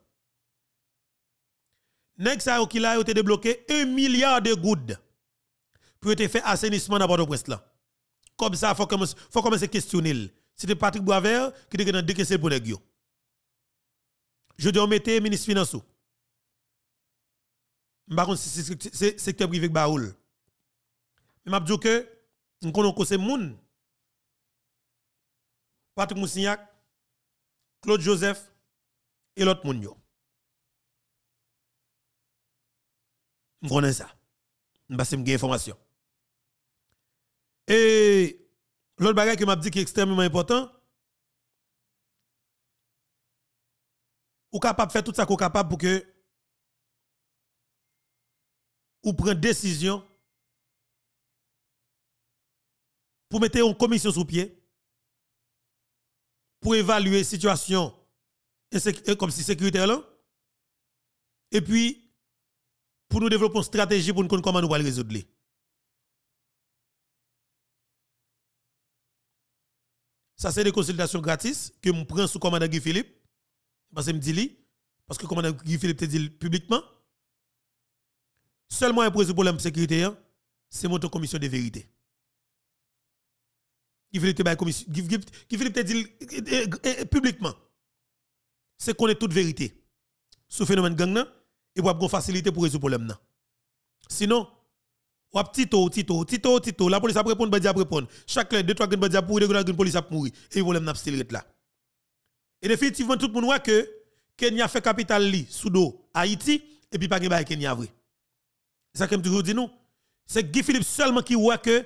Nèg ça qui là été débloqué 1 milliard de gouttes pour te faire assainissement dans Port-au-Prince là. Comme ça commencer faut commencer à questionner. C'était Patrick Boisvert qui était dans décaisser pour nèg Je dis on mettait ministre finance. Par contre c'est secteur privé baoul. Mais m'a dit que connaît que c'est moun Patrick Moussignac, Claude Joseph et l'autre moun yo. Je connais ça. Que j'ai information. Et l'autre bagage que m'a dit qui est extrêmement important, ou capable de faire tout ça qu'on capable pour que ou prendre décision pour mettre une commission sous pied pour évaluer la situation comme si sécuritaire là et puis pour nous développer une stratégie pour nous connaître comment nous allons résoudre. Ça, c'est des consultations gratis que je prends sous commandant Guy Philippe. Parce que me dis, parce que le commandant Guy Philippe te dit publiquement. Seulement un problème de sécurité, hein, c'est mon commission de vérité. Guy Philippe te dit publiquement. C'est qu'on est toute vérité. Ce phénomène gang, et pour avoir facilité pour résoudre le problème. Sinon, ou tito, tito, tito, tito, la police a répondre, badi a répondre. Chaque deux, trois badi a pour la police a mourir. Et le problème n'a pas là. Et définitivement, tout le monde voit que Kenya fait capital li, sous Haïti, et puis pas de Kenya vrai. C'est ça que je toujours dis nous. C'est Guy Philippe seulement qui voit que le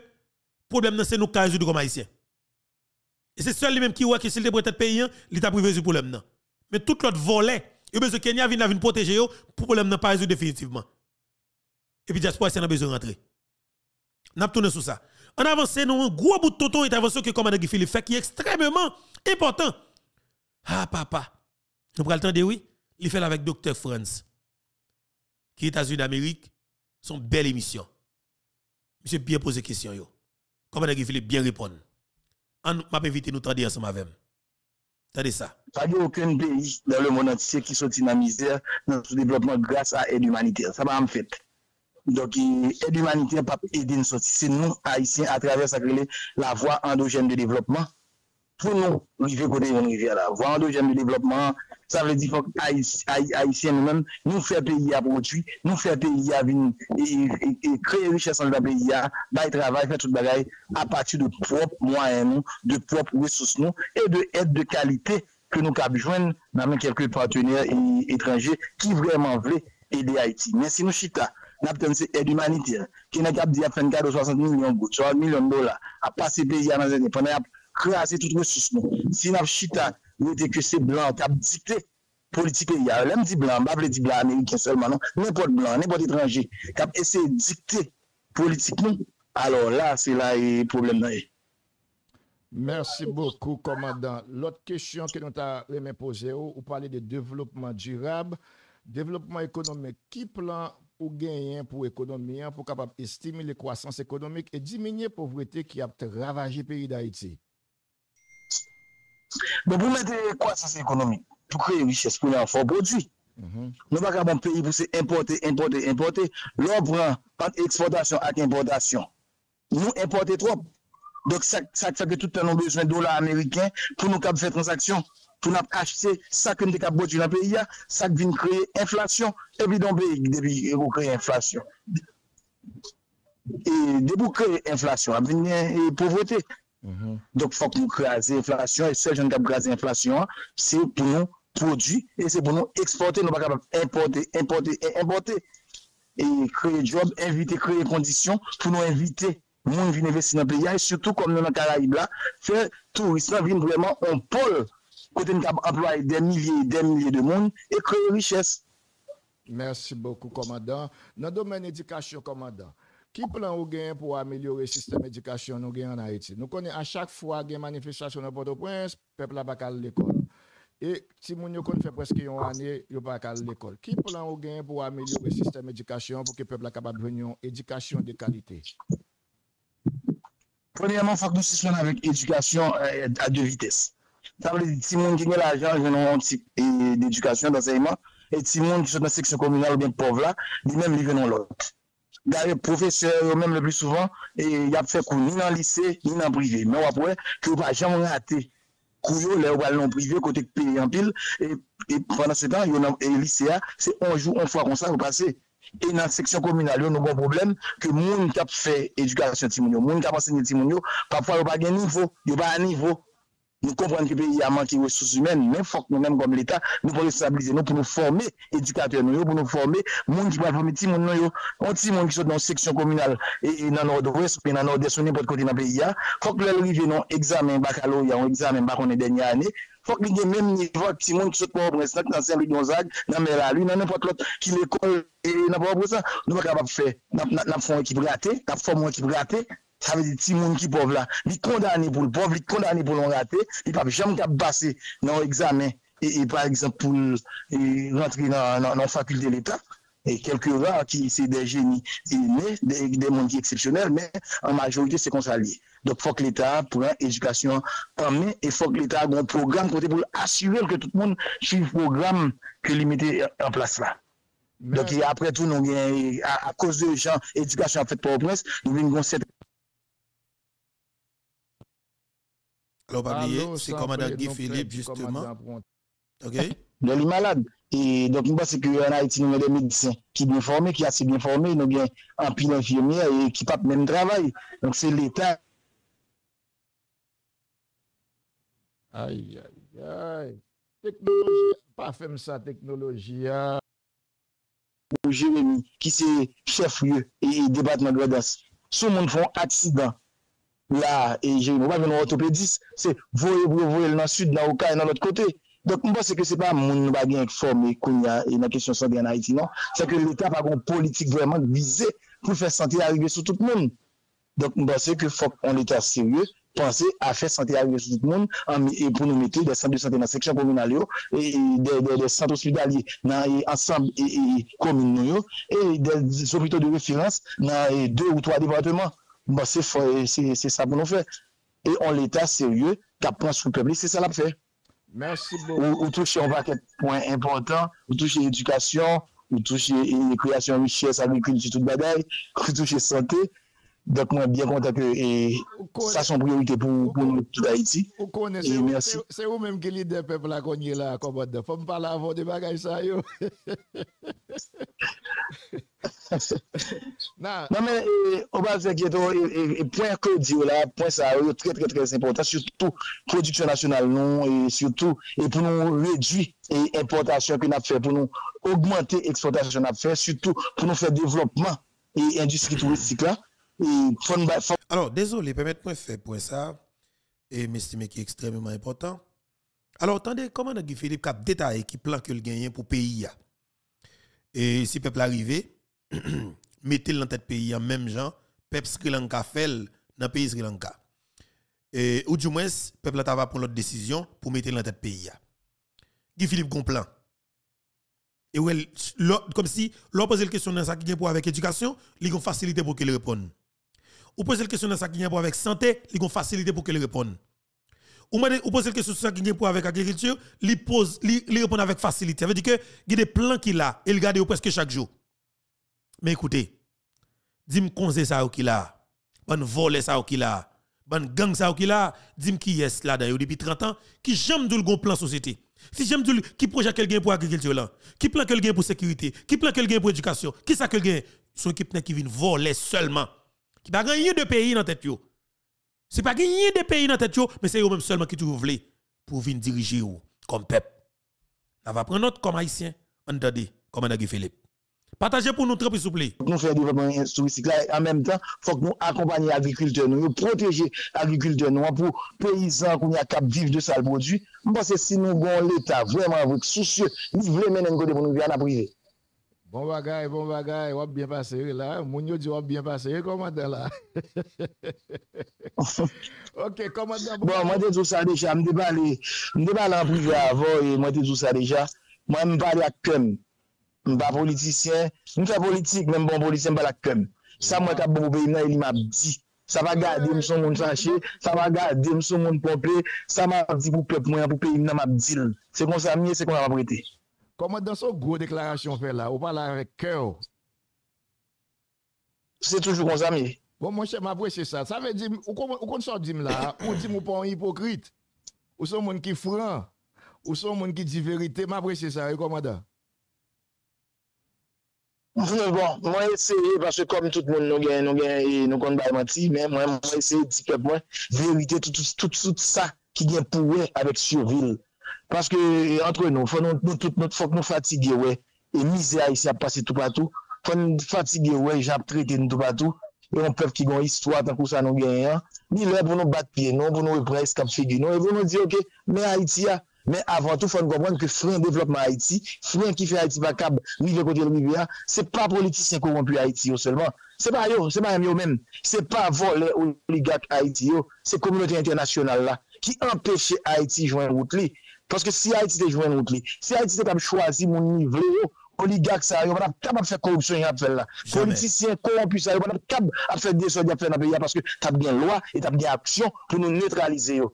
problème c'est nous qui résoudre comme haïtien. Et c'est seul lui-même qui voit que s'il était peut-être payant, il t'a privé ce problème. Mais tout l'autre volet, et besoin Kenya vient venir protéger pour pour problème n'a pas résolu définitivement. Et puis diaspora c'est besoin de rentrer. N'a tourné sur avance nous un gros bout de tonton intervention que commandant Guy Philippe fait qui est extrêmement important. Ah papa. Nous prenons le temps de oui, il fait avec docteur Franz qui est États-Unis d'Amérique, son belle émission. Monsieur bien posé question yo. Commandant Philippe bien répondre. On m'a invité nous tendre ensemble avec Tendez ça. Il n'y a aucun pays dans le monde entier qui sortit dans la misère dans le développement grâce à l'aide humanitaire. Ça va en fait. Donc, aide humanitaire pas aider nous sortir. C'est nous, Haïtiens, à travers ça, la voie endogène de développement. Pour nous, arriver côté nous rivière là. Voie endogène de développement, ça veut dire que Haïtiens nous-mêmes, nous faisons pays à produire, nous faisons pays à venir et, créer richesse dans le pays à, travail, faire tout le bagaille à partir de propres moyens, de propres ressources nous, et de aide de qualité que nous avons dans quelques partenaires étrangers qui vraiment veulent aider Haïti. Mais si nous chita, napten se ed humanityen, ki ne kap di ap fen kado 60 milyon gout, 60 milyon dola, ap pase peyi anan zene, pwene ap krease tout resus nou. Si nap chita, nou te ke se blan, kap dikte politik peyi a, lem di blan, bab le di blan Ameriken selman nou, nepot blan, nepot etranje, kap ese dikte politik nou, alor la, se la e problem nan e. Merci beaucoup, commandant. L'autre question que nous avons posée, vous parlez de développement durable, développement économique. Qui plan ou genyen pou ekonomi an pou kapap estime le kwasans ekonomik e diminye povrete ki ap te ravaje peyi da iti. Mwen pou mette kwasans ekonomik pou kreye wiches pou yon fò prodwi. Mhm. Nou baka bon peyi pou se importe, importe, importe, lò bran pat eksportasyon ak importasyon. Nou importe trop. Dok sa, sa, sa ke tout an nou bezwen dola Ameriken pou nou kap fè transaksyon. pou nap achete sak yon deka boti nan peyi ya, sak vin kreye inflasyon, epi don peyi depi yon kreye inflasyon. E debou kreye inflasyon, ap vin yon e povrote. Mm -hmm. Dok fok nou kreye inflasyon, e sel jen kap kreye inflasyon, se pou nou prodwi, e se pou nou eksporte, nou pa kapap importe, importe, importe. E kreye job, invite, kreye kondisyon, pou nou invite. Moun vin investi nan peyi ya, e surtout kom nou nan Karaib la, fe tourisme vin vreman an pol. kote nou kap employe den milye, den milye de moun, e kreye richesse. Mersi bokou, komadant. Nan domen edikasyon, komadant, ki plan ou gen pou amelyore sistem edikasyon nou gen an Haiti? Nou konen a chak fwa gen manifestasyon nan Port-au-Prince, pepla bakal l'ekol. E ti moun yo kon fè preske yon ane, yo bakal l'ekol. Ki plan ou gen pou amelyore sistem edikasyon pou ki pepla kapab venyon edikasyon de kalite? Premèrman, fak nou sisyon avèk edikasyon a de euh, vites. ta vle di ti moun ki gen l'ajan, gen an ti d'edukasyon, d'enseyman, et ti moun ki sot nan seksyon komunal ou bien pov la, di men li venon lot. Gare profeseur yo men le plus souvan, y ap fe kou ni nan lise, ni nan prive. Men wap wè, ki wap ajan moun rate. Kou yo, le wap nan prive, kote ki peye an pil, et pendant se tan, yo nan lisea, se onjou, onfwa kon sa, wap pase. E nan seksyon komunal yo nou bon problem ke moun kap fe edukasyon timoun yo, moun kap asenye timoun yo, papwa yo pa gen nivou, yo pa an nivou. Nous comprenons que le pays a manqué de ressources humaines, mais faut que nous-mêmes, comme l'État, nous pour responsabiliser nous pour nous former éducateurs, nous, pour nous former, gens qui vont former, gens nous, on qui sont dans la section communale et, dans le nord-ouest, puis dans le nord-est, n'importe côté dans le pays, faut que nous arrivions dans examen baccalauréat, un examen baccalauréat dernière année, faut que nous même niveau, petit monde qui sont pour le dans Saint-Louis Gonzague, dans Mélalui, dans n'importe l'autre, qui l'école, et dans le nous sommes capables de faire, nous faisons une équipe ratée, nous formons une équipe ratée, Sa ve di ti moun ki pov la, li kondane pou l pov, li kondane pou l onrate, li pa bi jam kap base nan examen, e par exemple pou rentre nan fakulte l'Etat, e kelke rar ki se de geni, de moun ki eksepsyonel, men an majorite se kontra li. Dok fok l'Etat pou an edukasyon anmen, e fok l'Etat goun program kote pou asyvel ke tout moun chiv program ke li mette an plas la. Dok apre tout nou gen, a koz de jan edukasyon an fèt pou opres, nou ven goun set Alors, pas oublier, c'est commandant Guy non Philippe, justement. OK De li malade. Et donc, nous pensons qu'en euh, Haïti, nous avons des médecins qui sont bien formés, qui sont assez bien formés, nous avons un pile infirmière et qui pas même travail. Donc, c'est l'État. Aïe, aïe, aïe. Technologie, pas faire ça, technologie. Jérémy, qui c'est chef-lieu et département de Sous mon font accident, la, e jèri mou pa gen nou otopedis, se voye bou voye nan sud, nan okay, nan lot kote. Dok mwen pense ke se pa moun nou ba gen informe koun ya e nan kesyon sante an Haiti, non? Se ke l'Etat pa kon politik vreman vize pou fè sante arrive sou tout moun. Dok mwen pense ke fòk an l'Etat serye, panse a fè sante arrive sou tout moun, pou nou mette de sante de sante nan seksyon komoun al yo, de sante ospidali nan ensemble komoun nou yo, e de sopito de referans nan 2 ou 3 departement. Bon, se sa pou nou fe. E on l'Etat serye, kap pran sou pebli, se sa la pou fe. Ou touche yon paket point important, ou touche edukasyon, ou touche kreasyon richesse, agrikulti, tout bagay, ou touche sante, Dok mwen byen konta e, e, ke sa son priorite pou nou tout Haiti. Ou konen, se ou menm ki lider pep la konye la komod de. Fom pala avon de bagay sa yo. Nan men, obaze ki eto, e pwen ke diyo la, pwen sa yo, tre tre tre important. Soutou, produksyon nasyonal non, nou, e soutou, e pou nou redwi e importasyon ki nap fe, pou nou augmente eksportasyon nap fe, soutou pou nou fe devlopman e industri touristik la. Alors, désolé, permettez-moi de faire point ça, et m'estimer qui est extrêmement important. Alors, attendez, comment Guy Philippe a détaillé qui plan que le gagne pour le pays Et si le peuple arrivé, mettez-le dans tête pays en même genre, peuple Sri Lanka fait dans le pays Sri Lanka. Et, ou du moins, le peuple va prendre l'autre décision pour mettre dans tête pays. Guy Philippe a plan. Et ouais, comme si l'on pose la question dans ça qui pour avec éducation, il a facilité pour qu'il réponde. Ou poser la question dans ça qui a avec santé, il a une facilité pour qu'elle réponde. ou ou pose question sur ça qui pour avec l'agriculture, il pose, répond avec facilité. Ça veut dire que il y a des plans qu'il a, il regarde presque chaque jour. Mais écoutez, dis-moi conseil ça qu'il a, bon voler ça qu'il a, bon gang ça qu'il a, dis-moi qui est là dedans depuis 30 ans, qui j'aime de le plan société. Si j'aime de qui projet quelqu'un pour l'agriculture là, qui plan quelqu'un pour sécurité, qui plan quelqu'un pour éducation, qui ça quelqu'un? Son équipe qui vient voler seulement. Qui pas gagner de pays dans tête yo. C'est pas gagner de pays dans tête mais c'est eux même seulement qui toujours voulez pour venir diriger comme peuple. On va prendre notre comme haïtien, entendez, comme Guy Philippe. Partagez pour nous très s'il vous plaît. Nous faisons développement touristique en même temps, il faut que nous accompagnions l'agriculteur, nous protéger l'agriculteur nous pour paysans qui a cap vivre de ça le produit. Je pense que si nous avons l'État vraiment soucieux, nous voulons mener pour nous venir à privé. Bon bagay, bon bagay, wap bien pase re la. Moun yo di wap bien pase re, komandan la. ok, komandan. Bon, mwen te djou sa deja, mwen te bali, mwen te bali an prive avon, mwen te djou sa deja. Mwen mwen bali ak kem. Mwen pa politisyen, mwen pa politik, mwen bon politisyen bali ak kem. Sa mwen ka bo be imna, ili ma di. Sa va gade mson moun fache, sa va gade mson moun pompe, sa ma di pou pep mwen, pou pe imna ma di. Se kon sa miye, se kon la ma prete. Koman dan son gwo deklarasyon fe la? Ou pala rek kèw? Se toujou kon zami. Bon, mwen chèm apresye sa. Sa ve di, ou kon, kon so di m la, ou di m ou pon hipokrite. Ou son moun ki fran. Ou son moun ki di verite. M apresye sa, yon koman dan? Bon, mwen eseye, parce kom tout moun nou gen, nou gen, nou kon bay mati, men mwen mwen eseye di ke mwen verite tout, tout, tout, tout sa ki gen pou we avèk survil. Paske entre nou, fò nou, nou tout nou, fò nou fatige wè, e mize a yisi ap pase tout patou, fò nou fatige wè, jap trete nou tout patou, e yon pep ki gon histwa tan kousa nou genyen, ni lè pou nou bat piye non, nou, pou nou repres kap figi non. nou, e pou nou di ok, men Haiti ya, men avan tout fò nou kompwen ke fren devlopman Haiti, fren ki fè Haiti bakab, mi ve kote lomi biya, se pa politisyen korompi Haiti yo selman, se pa yo, se pa yon yo men, se pa vole oligak Haiti yo, se komunote internasyonal la, ki empèche Haiti jwen route li, Paske si Haiti te jwen out li, si Haiti te kap chwazi moun nivle yo, oligak sa yo, ap kap ap fè korupsyon yon ap fè la. Politisyen korompu sa yo, ap kap ap fè desodi ap fè na peya paske tap gen lwa et tap gen aksyon pou nou neutralize yo.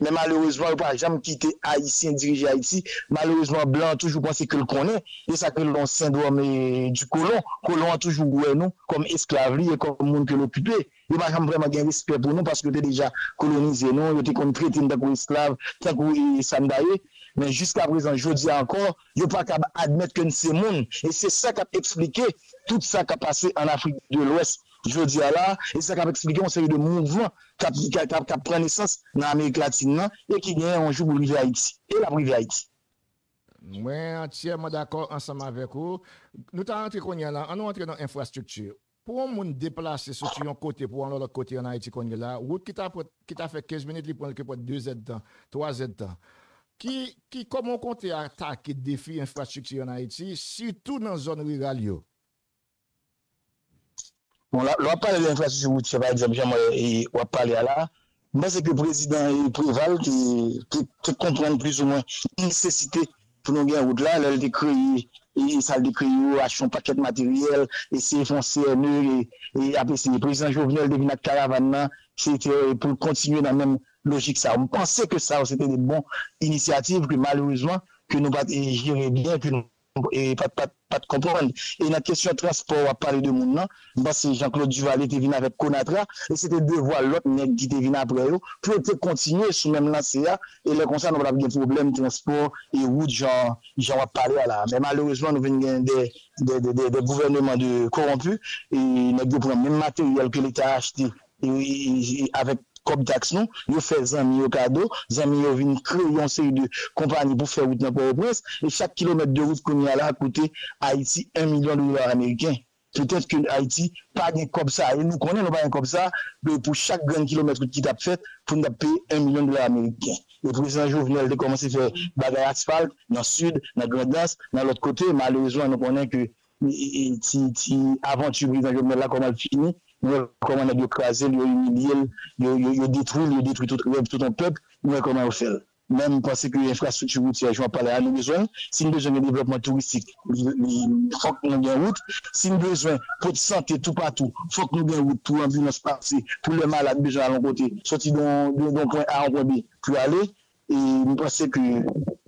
Men malourezman, ou pa jam kite Haitien dirije Haiti, malourezman blan toujou panse ke l konen, e sa ke lon sindwame euh, du kolon, kolon an toujou wè nou, kom esklavri, e kom moun ke l'okupè. Yo pa jam vreman gen respect pou nou, paske yo te deja kolonize nou, yo te kon trete nou takou esklav, takou sandaye, men jiska prezant, jodi ankon, yo pa kab admet ken se moun, e se sa kap eksplike tout sa kap pase an Afrik de l'Ouest. jodi a la, e sa kap eksplike yon seri de mouvman kap, kap, kap, kap pren esans nan Amerik Latine nan, e ki gen yon jou pou rive Haiti, e la rive Haiti. Mwen antyèman d'akor ansam avèk ou, nou ta antre konye la, an nou antre nan infrastruktur, pou moun deplase sou yon kote pou an lò lò kote yon Haiti konye la, wout ki ta, ta fè 15 minit li pou an lò ki pot 2 zèd dan, 3 zèd dan, ki, ki komon konte atake defi infrastruktur yon Haiti, sitou nan zon riral yo? Bon, lwa pale de infrastruksyon wouti, par exemple, jan mwen wap pale ala, mwen se ke prezident prival ki te kompren plus ou mwen nesesite pou nou gen wout la, lèl de kreye, sal de kreye ou, achon paket materyel, eseye fon CNE, apè se prezident jovenel devina karavan nan, se te pou kontinye nan men logik sa. Mwen pense ke sa, se te de bon inisiativ, ki malouzman, ke nou bat jire bien, ki nou pat komprende. E nan kesyon transport wap pale de moun nan, basi Jean-Claude Duvalier te vin avèk Konatra, e se te devwa lot nek di te vin apre yo, pou te kontinye sou mèm lan se ya, e le konsan nou wap gen problem transport, e wout jan wap pale ala. Men malouzman nou ven gen de gouvernement de korompu, e nek de pou mèm materyel ke l'Etat achete, avèk kop taks nou, yo fè zanmi yo kado, zanmi yo vin kre yon seri de kompani pou fè wout nan Port-au-Prince, e chak kilometre de wout kon yala akoute Haiti 1 milyon dolar Ameriken. Petèt ke Haiti pa gen kop sa, e nou konen nou pa gen kop sa, pou chak gen kilometre ki tap fèt, pou nou tap pè 1 milyon dolar Ameriken. Le président Jovenel de komanse fè bagay asfalt, nan sud, nan Grandas, nan l'ot kote, malouzouan nou konen ke ti avantubri nan Jovenel la koman fini, Mwen koman yo krasel, yo umidil, yo detrou, yo detrou tout an pep, mwen koman yo fel. Mwen mwen pense ki infrastruktur routier, jwen pale an nou bezwen, si nou bezwen yon devlopman touristik, fok nou gen route, si nou bezwen pot sante tout patou, fok nou gen route, pou ambulans pase, pou le malade bezwen an an kote, soti don point A an point B, pou ale, mwen pense ki...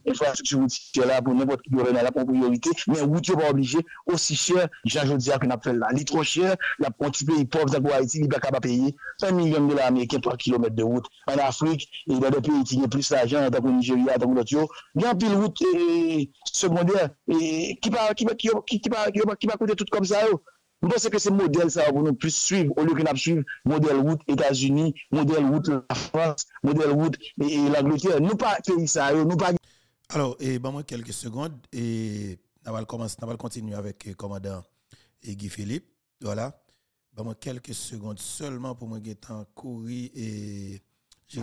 infrastructure routière là pour n'importe qui doit la priorité mais route pas obligé aussi cher Jean Jodia que n'a fait là. Il trop cher la petit pays pauvre dans Haïti il pas capable payer. 1 million de dollars américains 3 km de route. En Afrique et dans des pays qui ont plus d'argent dans le Nigeria dans l'autre il y a pile route secondaire et qui pas qui qui qui pas coûter tout comme ça oh. Mwen pense ke se model sa pou nou plus suiv, ou lè ki nap suiv, model route Etats-Unis, model route la France, model route l'Angleterre. Nou pa fè yi sa yo, oh, nou pa... Alors, et ben moi quelques secondes et on va continuer avec le euh, commandant Guy Philippe. Voilà. Ben moi quelques secondes seulement pour moi qui en courir et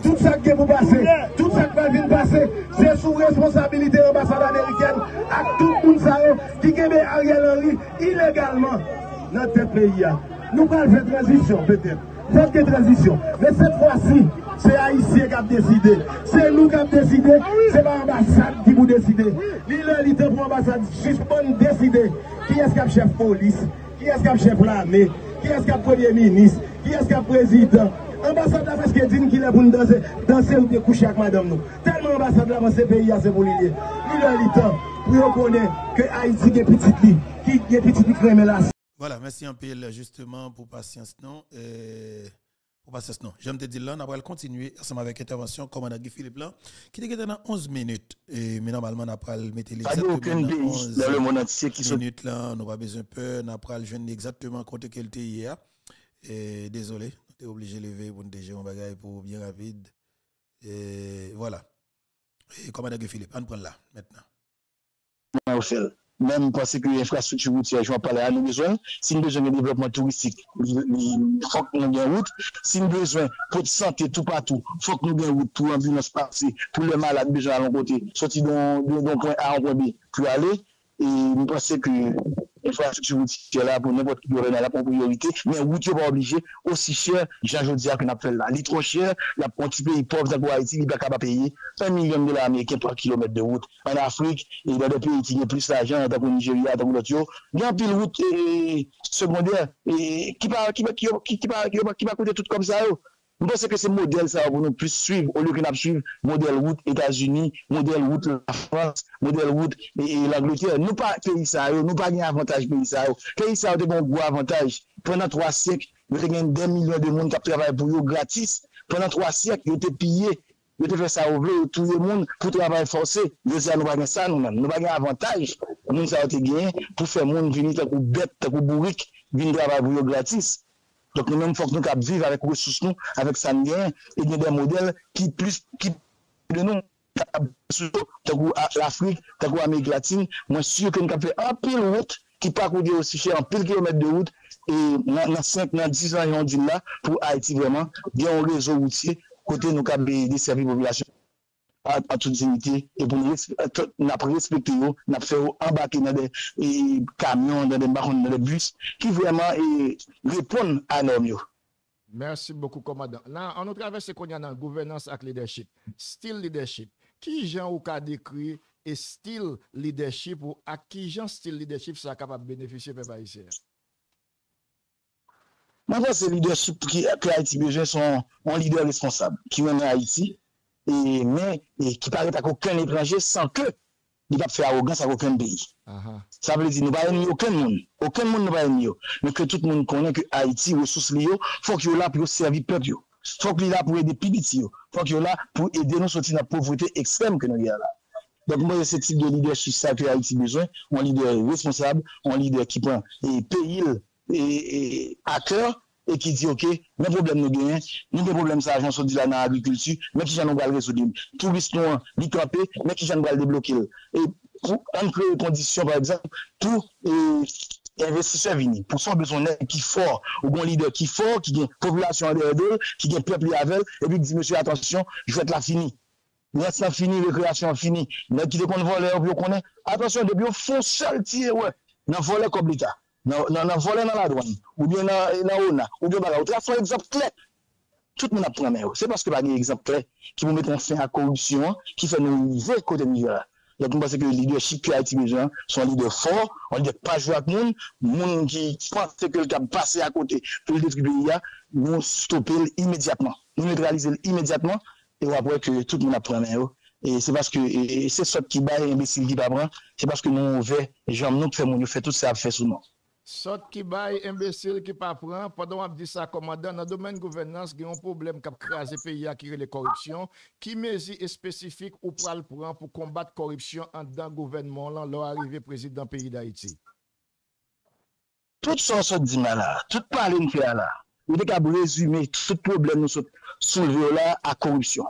tout ça qui vous passer, tout ça qui va venir passer, c'est sous responsabilité de l'ambassade américaine, à tout le monde qui a Ariel Henry illégalement dans notre pays. Nous allons faire transition peut-être. Faites des transitions. Mais cette fois-ci, c'est Haïtien qui a décidé. C'est nous qui avons décidé. C'est pas l'ambassade qui vous décide. L'île pour l'ambassade juste pour décider. Qui est-ce qui a chef police? Qui est-ce qui a chef l'armée? Qui est-ce qui a premier ministre? Qui est-ce qui a président? Ambassade là parce que dit qu'il est pour nous danser, danser ou bien coucher avec madame nous. Tellement ambassade là dans ce pays, c'est pour l'île. L'île pour connaître que Haïti est petit qui est petit qui là. Voilà, merci un peu justement pour patience non. Euh, pour patience non. J'aime te dire là, on va continuer ensemble avec l'intervention commandant Guy Philippe là, qui est dans 11 minutes. Et mais normalement, on va mettre les exactement dans 11 dans le monde entier qui minutes là, on pas besoin peur, on va joindre exactement côté qu'elle était hier. Et désolé, on est obligé de lever pour déjà un bagage pour bien rapide. Et voilà. Et commandant Guy Philippe, on prend là maintenant Même parce que l'infrastructure routière, je vais parler à nous besoin. Si nous besoin de développement touristique, il faut que nous ayons route. Si nous besoin pour de santé tout partout, il faut que nous ayons route pour ambulance passer, pour les malades besoin à l'autre côté, sortir d'un point A à un point B, pour aller. Et je pense que infrastructure routière là pour n'importe qui doit la priorité, mais route n'est pas obligé aussi cher, Jean-Jodie qu'on appelle là. Il est trop cher, la un petit pays pauvre dans Haïti, il n'est pas capable de payer 1 million de dollars américains par kilomètre de route. En Afrique, et dans des pays qui ont plus d'argent, dans le Nigeria, dans l'autre, il y a une route secondaire qui va coûter tout comme ça. Oh. Mwen pense ke se model sa pou nou plus suiv, ou lè ki nap suiv model wout Etats-Unis, model wout la France, model wout e, e l'Angleterre. Nou pa peyi sa yo, nou pa gen avantage peyi sa yo. Peyi sa yo te bon gwo avantage. Pendan 3 sek, yo te gen 10 milyon de moun kap travay pou yo gratis. Pendan 3 sek, yo te piye, yo te fe sa yo vle, yo touye moun pou travay force. Yo se a nou pa gen sa nou men. Nou pa gen avantage. Moun sa yo te gen pou fe moun vini takou bet, takou bourik, vini travay pou yo gratis. Donk nou menm fok nou kap viv avèk resous nou, avèk san gen, e gen den model ki plus, ki de nou, kap sou, takou l'Afrique, takou Amerik Latine, mwen syo ke nou kap fè an pil wout, ki pakou de osi fè an pil kilometre de wout, e nan 5, nan 10 an yon din la, pou Haiti vreman, gen yon rezo woutier, kote nou kap de servi populasyon. a tout zinite, e pou nou ap respekte yo, nap fe yo ambake nan de kamyon, nan de bakon, nan de bus, ki vreman repon anom yo. Mersi boku komadant. Nan, an nou travesse kon yan nan gouvernance ak leadership, stil leadership, ki jan ou ka dekri e stil leadership ou ak ki jan stil leadership sa kapap benefisye pe pa isye? Mwen fwa se leadership ki a iti bejen son lider responsable, ki ven nan Haiti, et, mais et, qui paraît à aucun étranger sans que il va faire arrogance à aucun pays. Uh -huh. Ça veut dire, nous pas aimer aucun monde. Aucun monde nous pas aimer. Mais que tout le monde connaît que Haïti, ressources liées, faut qu'il y ait là pour servir le peuple. Faut qu'il y ait là pour aider les Faut qu'il y ait là pour aider nous sortir de la pauvreté extrême que nous avons là. Donc, moi, c'est ce type de leadership ça que Haïti besoin. Un leader responsable, un leader qui prend et pays et, et à cœur e ki di ok, men problem nou genyen, men de problem sa ajan sou di la nan agrikultu, men ki jan nou gal resoudim. Tourist nou an, li kampe, men ki jan nou gal deblokil. E pou an kreye kondisyon par exemple, pou investisseur vini. Pou son bezon net ki for, ou bon lider ki for, ki gen populasyon an de edol, ki gen pepli avel, e pi di monsi atensyon, jwet la fini. Net sa fini, rekreasyon fini. Net ki de kon vole, ou bi yo konen, atensyon de bi yo fon sel tiye we, nan vole kob lita. nan vole nan la douan, ou bien nan ona, ou bien baga, ou te la fwa egzop kle. Tout moun ap pranmen yo. Se paske baga egzop kle, ki pou mette an fin a korupsyon, ki fè nou yive kote Nigeria. Lèk mwen pase ke lidership ki a iti bejan, son lider for, an lider pa jwa ak moun, moun ki panse ke l ka pase a kote pou l detribe ya, moun stoppe l imediatman. Moun neutralize l imediatman, e wap wè ke tout moun ap pranmen yo. E se paske, e, e, se sot ki baye imbesil ki pa pran, se paske moun ouve, jom nou pfe moun yo fè tout se ap fè souman. Sot ki bay imbesil ki pa pran, padon ap di sa komandan, nan domen gouvernance gen yon problem kap krasi peyi akire le korupsyon, ki mezi espesifik ou pral pran pou kombat korupsyon an dan gouvenman lan lor arrive prezident peyi da iti. Tout son sot di man la, tout palen ki a la, ou dek ap rezume tout problem nou sot souleve la a korupsyon.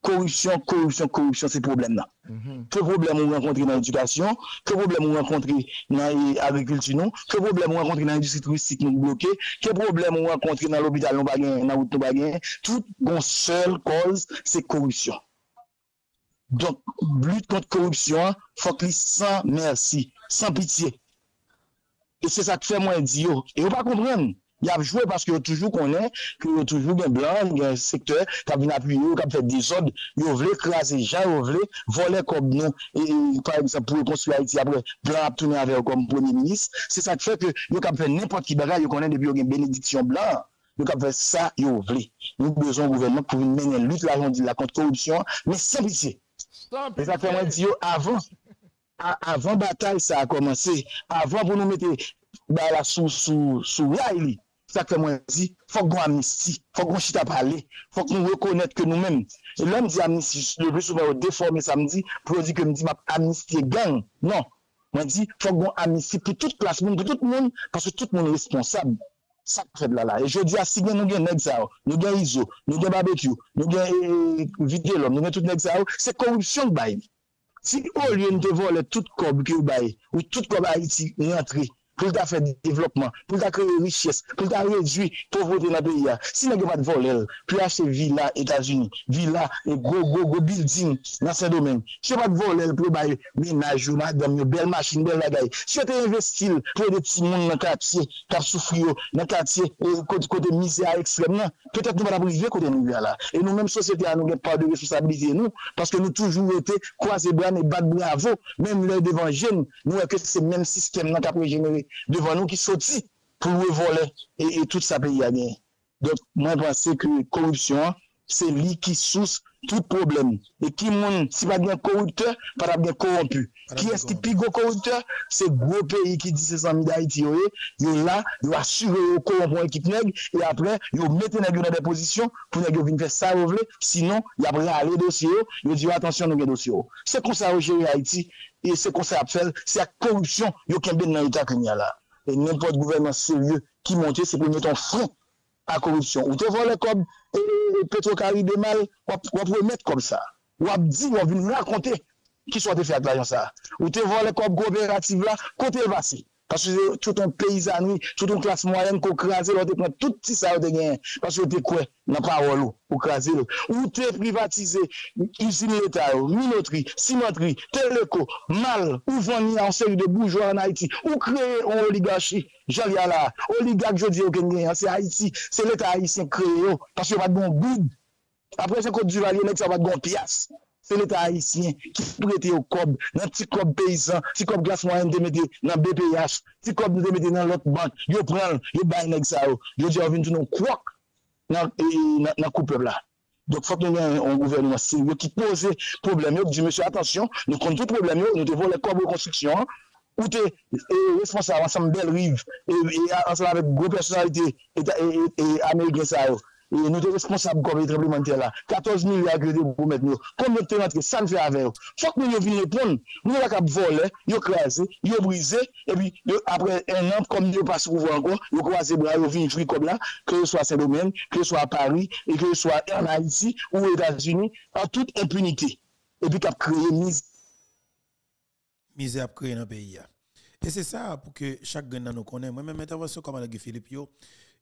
Korupsyon, korupsyon, korupsyon, se problem nan. Mm -hmm. Ke problem ou renkontri nan edukasyon, ke problem ou renkontri nan agrikulti nou, ke problem ou renkontri nan industri turistik nou bloke, ke problem ou renkontri nan l'obital nou bagen, nan wout nou bagen, tout gon sel koz se korupsyon. Donk, blut kont korupsyon, fok li san mersi, san pitiye. E se sa te fè mwen di yo. E yo pa komprenn. Y ap jwè paske yo toujou konen, ki yo toujou gen blan, gen sektor, kab vin apuy yo, kab fè dizod, yo vle krasi jan, yo vle vole kob nou, e, e par exemple pou yo konstruy Haiti apre, blan ap tounen avè yo kom premier ministre, se sa k fè ke yo kab fè nèpot ki bagay, yo konen debi yo gen benediksyon blan, yo kab fè sa yo vle. Nou bezon gouvernement pou menen lout la jondi la kont korupsyon, men semplisye. E sa fè mwen di yo avan, a, avan batal sa a komanse, avan pou nou mette ba la sou, sou, sou la ili, sa ke mwen di, fok gwen amnisti, fok gwen chita pale, fok mwen rekonet ke nou men. E lèm di amnisti, le plus souvent deforme samdi, pou yo di ke mwen di map amnisti gang. Non, mwen di, fok gwen amnisti pou tout klas moun, pou tout moun, paske euh, tout moun responsable. Sa kreb la la. E jodi a signen nou gen neg zao, nou gen izo, nou gen barbekyou, nou gen vide lom, nou gen tout neg zao, se korupsyon baye. Si ou liye nou te vole tout kob ki ou baye, ou tout kob a iti, ou yon tri, pou ta fè devlopman, pou ta kreye riches, pou ta redwi povrote nan peyi ya. Si nan gen mat volel, pou achte villa Etats-Unis, villa e go go go building nan se domen. Si yo mat volel pou baye menajou, madam yo, bel machin, bel lagay. Si yo te investil pou de ti moun nan katye, kap soufri yo, nan katye, kote mize a ekstrem nan, petèk nou vat aprive kote nou ya la. E nou menm sosyete a nou gen pa de responsabilite nou, paske nou toujou ete kwa se blan e bat bravo, menm lè devan jen, nou eke se menm sistem nan kap regenere devan nou ki soti pou wè volè e tout sa peyi a gen. Dok mwen panse ke korupsyon, se li ki sous tout problem. E ki moun si pa gen korupte, pa gen korompu. Ki eski pi go korupte, se gwo peyi ki di se san mi da iti yo e, yo la, yo asyre yo korompon ekip neg, e apre yo mette neg yo nan deposisyon, pou neg yo vin fè sa yo vle, sinon, yo apre ale dosye yo, yo di yo atensyon nou gen dosye yo. Se kon sa yo jere a iti, e se kon sa ap fèl, se a korupsyon yo kembe nan ita kenya la. E nèmpot gouvernement serye ki monte, se pou meton fron a korupsyon. Ou te vole kob e, e eh, eh, Petrokari de mal, wap remet kob sa. Wap di, wap vin rakonte ki so te fè ak l'ajan sa. Ou te vole kob kooperative la, kote vasi. Paske tout an peyizan ou, tout an klas mwayen ko krasi lò, te pren tout ti sa ou de gen. Paske te kwe nan parol ou, ou krasi lò. Ou te privatize, usine l'Etat ou, minotri, simotri, teleko, mal, ou voni an seri de boujwa an Haiti, ou kreye an oligashi, jal ya la, oligak jodi ou gen gen, se Haiti, se l'Etat Haitien kreye ou, paske pat gon goud. Apre se kote du valye, nek sa pat gon piyas. se l'Etat Haitien ki prete yo kob nan ti kob peyizan, ti kob glas mwen demete nan BPH, ti kob nou demete nan lot bank, yo pran, yo bay neg sa yo, yo di avin tou nou kwak nan, nan, nan koupe la. Dok fok nou yon, yon gouvernement siryo ki pose problem yo, di monsye, atensyon, nou kon tout problem yo, nou te vole kob rekonstriksyon, ou te responsable ansam bel rive, e ansam avek gwo personalite Ameriken sa yo. E nou te responsab gome tremblemente la. 14 milyard grede pou met nou. Kom nou te rentre, san fe ave yo. Fok nou yo vin repon, nou yo akap vole, yo krasi, yo brise, e pi apre en an, kom yo pas rouvo anko, yo krasi bra, yo vin fri kom la, ke yo swa Saint-Domingue, ke yo swa Paris, e ke yo swa en Haïti, ou Etats-Unis, an tout impunite. E pi kap kreye mize. Mize ap kreye nan peyi ya. E se sa pou ke chak gen nan nou konen, mwen men mwen te avansyon koman la ge Filip yo,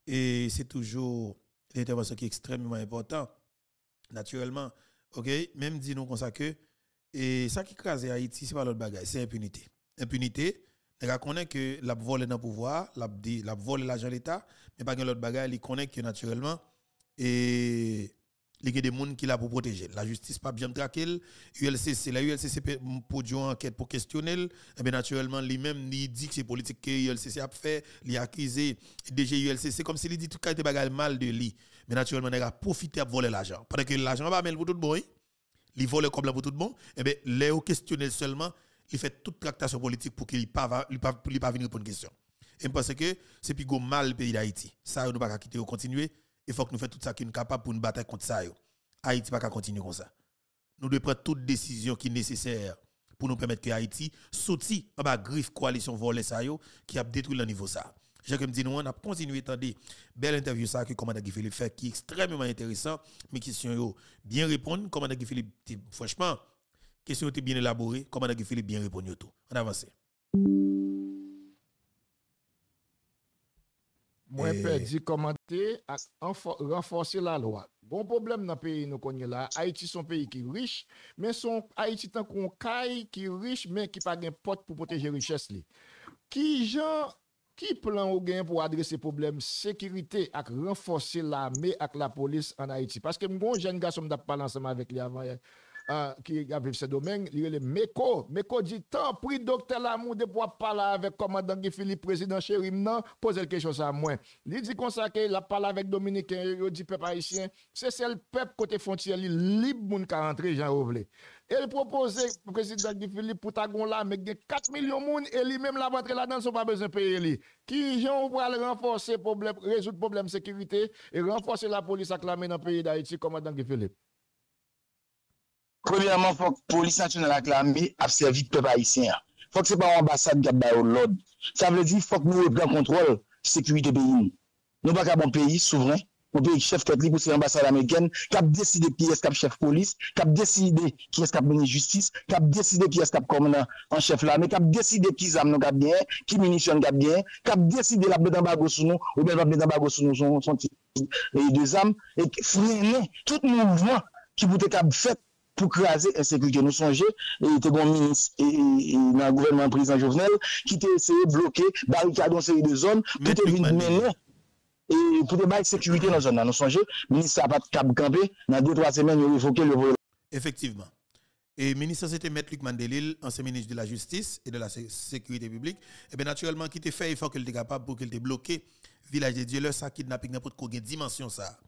e se toujou... l'intervention qui est extrêmement important. Naturellement, ok, même dit nous comme ça que, et ça qui crase Haïti, c'est pas l'autre bagaille, c'est impunité. Impunité, on connaît que la volé dans le pouvoir, la, volé l'argent de l'État, mais pas l'autre bagaille, il connaît que naturellement, il y a des gens qui là pour protéger. La justice pas bien traquer. ULCC, la ULCC pour une enquête pour questionner. Et eh bien naturellement, lui-même, il dit que c'est politique que ULCC a fait. Il a accusé DG ULCC comme s'il dit tout cas était mal de lui. Mais naturellement, il a profité à voler l'argent. Parce que l'argent va pour tout le monde. Il vole comme là pour tout le monde. Et bien, les questionner seulement, il fait toute tractation politique pour qu'il ne pas, pas venir pour une question. Et je pense que c'est plus mal pays d'Haïti. Ça, nous pas quitter continuer il faut que nous fassions tout ça qui est capable pour nous battre contre ça. Haïti pas continuer comme ça. Nous devons prendre toute décision qui est nécessaire pour nous permettre que Haïti sorti en bas griffe coalition volée ça qui a détruit le niveau ça. Je me dis nous on a continué à belle interview ça que commandant Guy Philippe fait qui est extrêmement intéressant mais question yo bien répondre commandant Guy Philippe franchement question était bien élaborée commandant Guy Philippe bien répondu tout. On avance. Moi, perdu commenter à renforcer la loi. Bon problème dans le pays nous connaissons là. Haïti son pays qui est riche, mais son Haïti tant qu'on caille qui est riche, mais qui pas de porte pour protéger richesse Qui gens qui plan ou gain pour adresser problème sécurité et renforcer l'armée et la police en Haïti? Parce que mon jeune garçon m'a parlé ensemble avec lui avant qui a ce domaine, il est Meko. Meko dit tant pris docteur Lamou de pouvoir parler avec commandant Guy Philippe, président Chérim, non, poser question ça à moi. Il dit comme ça qu'il a parlé avec Dominique, il dit peuple haïtien, c'est le peuple côté frontière, libre moun ka rentrer, Jean Rovlé. Il propose président Guy Philippe pour tagon là, mais 4 millions de monde et lui-même la rentrée là-dedans, sont pas besoin de payer lui. Qui Jean va renforcer problème, résoudre problème de sécurité et renforcer la police acclamée dans le pays d'Haïti, commandant Guy Philippe. premièrement, faut que police nationale ak l'armée ap servi peuple haïtien. Faut que c'est pas ambassade qui a l'ordre. Ça veut dire faut que nous reprenons contrôle sécurité pays. Nous pas bon pays souverain, un pays chef tête libre c'est l'ambassade américaine qui a décidé qui est chef police, qui a décidé qui est ministre justice, qui a décidé qui est commandant en chef l'armée, qui a décidé qui zam nous bien, qui munitions bien, qui a décidé la mettre en bago sous nous ou bien pas mettre en bago sous nous son, son, deux âmes et freiner tout mouvement qui peut être fait pou kraze ensekurite. Nou sonje, e te bon minis e, e, nan gouvernement prezident Jovenel ki te eseye bloke barikadon seri de zon pou te vin menen pou te baye sekurite nan zon nan. Nou sonje, minis sa pat kab kampe nan 2-3 semen yo refoke le volan. Effectivement. Et ministre, c'était Maître Luc Mandelil, ancien ministre de la Justice et de la Sécurité publique. Et bien, naturellement, qui te fait, il faut qu'il était capable pour qu'il te bloqué. Village de Dieu, ça, kidnapping, n'importe quoi, dimension, ça.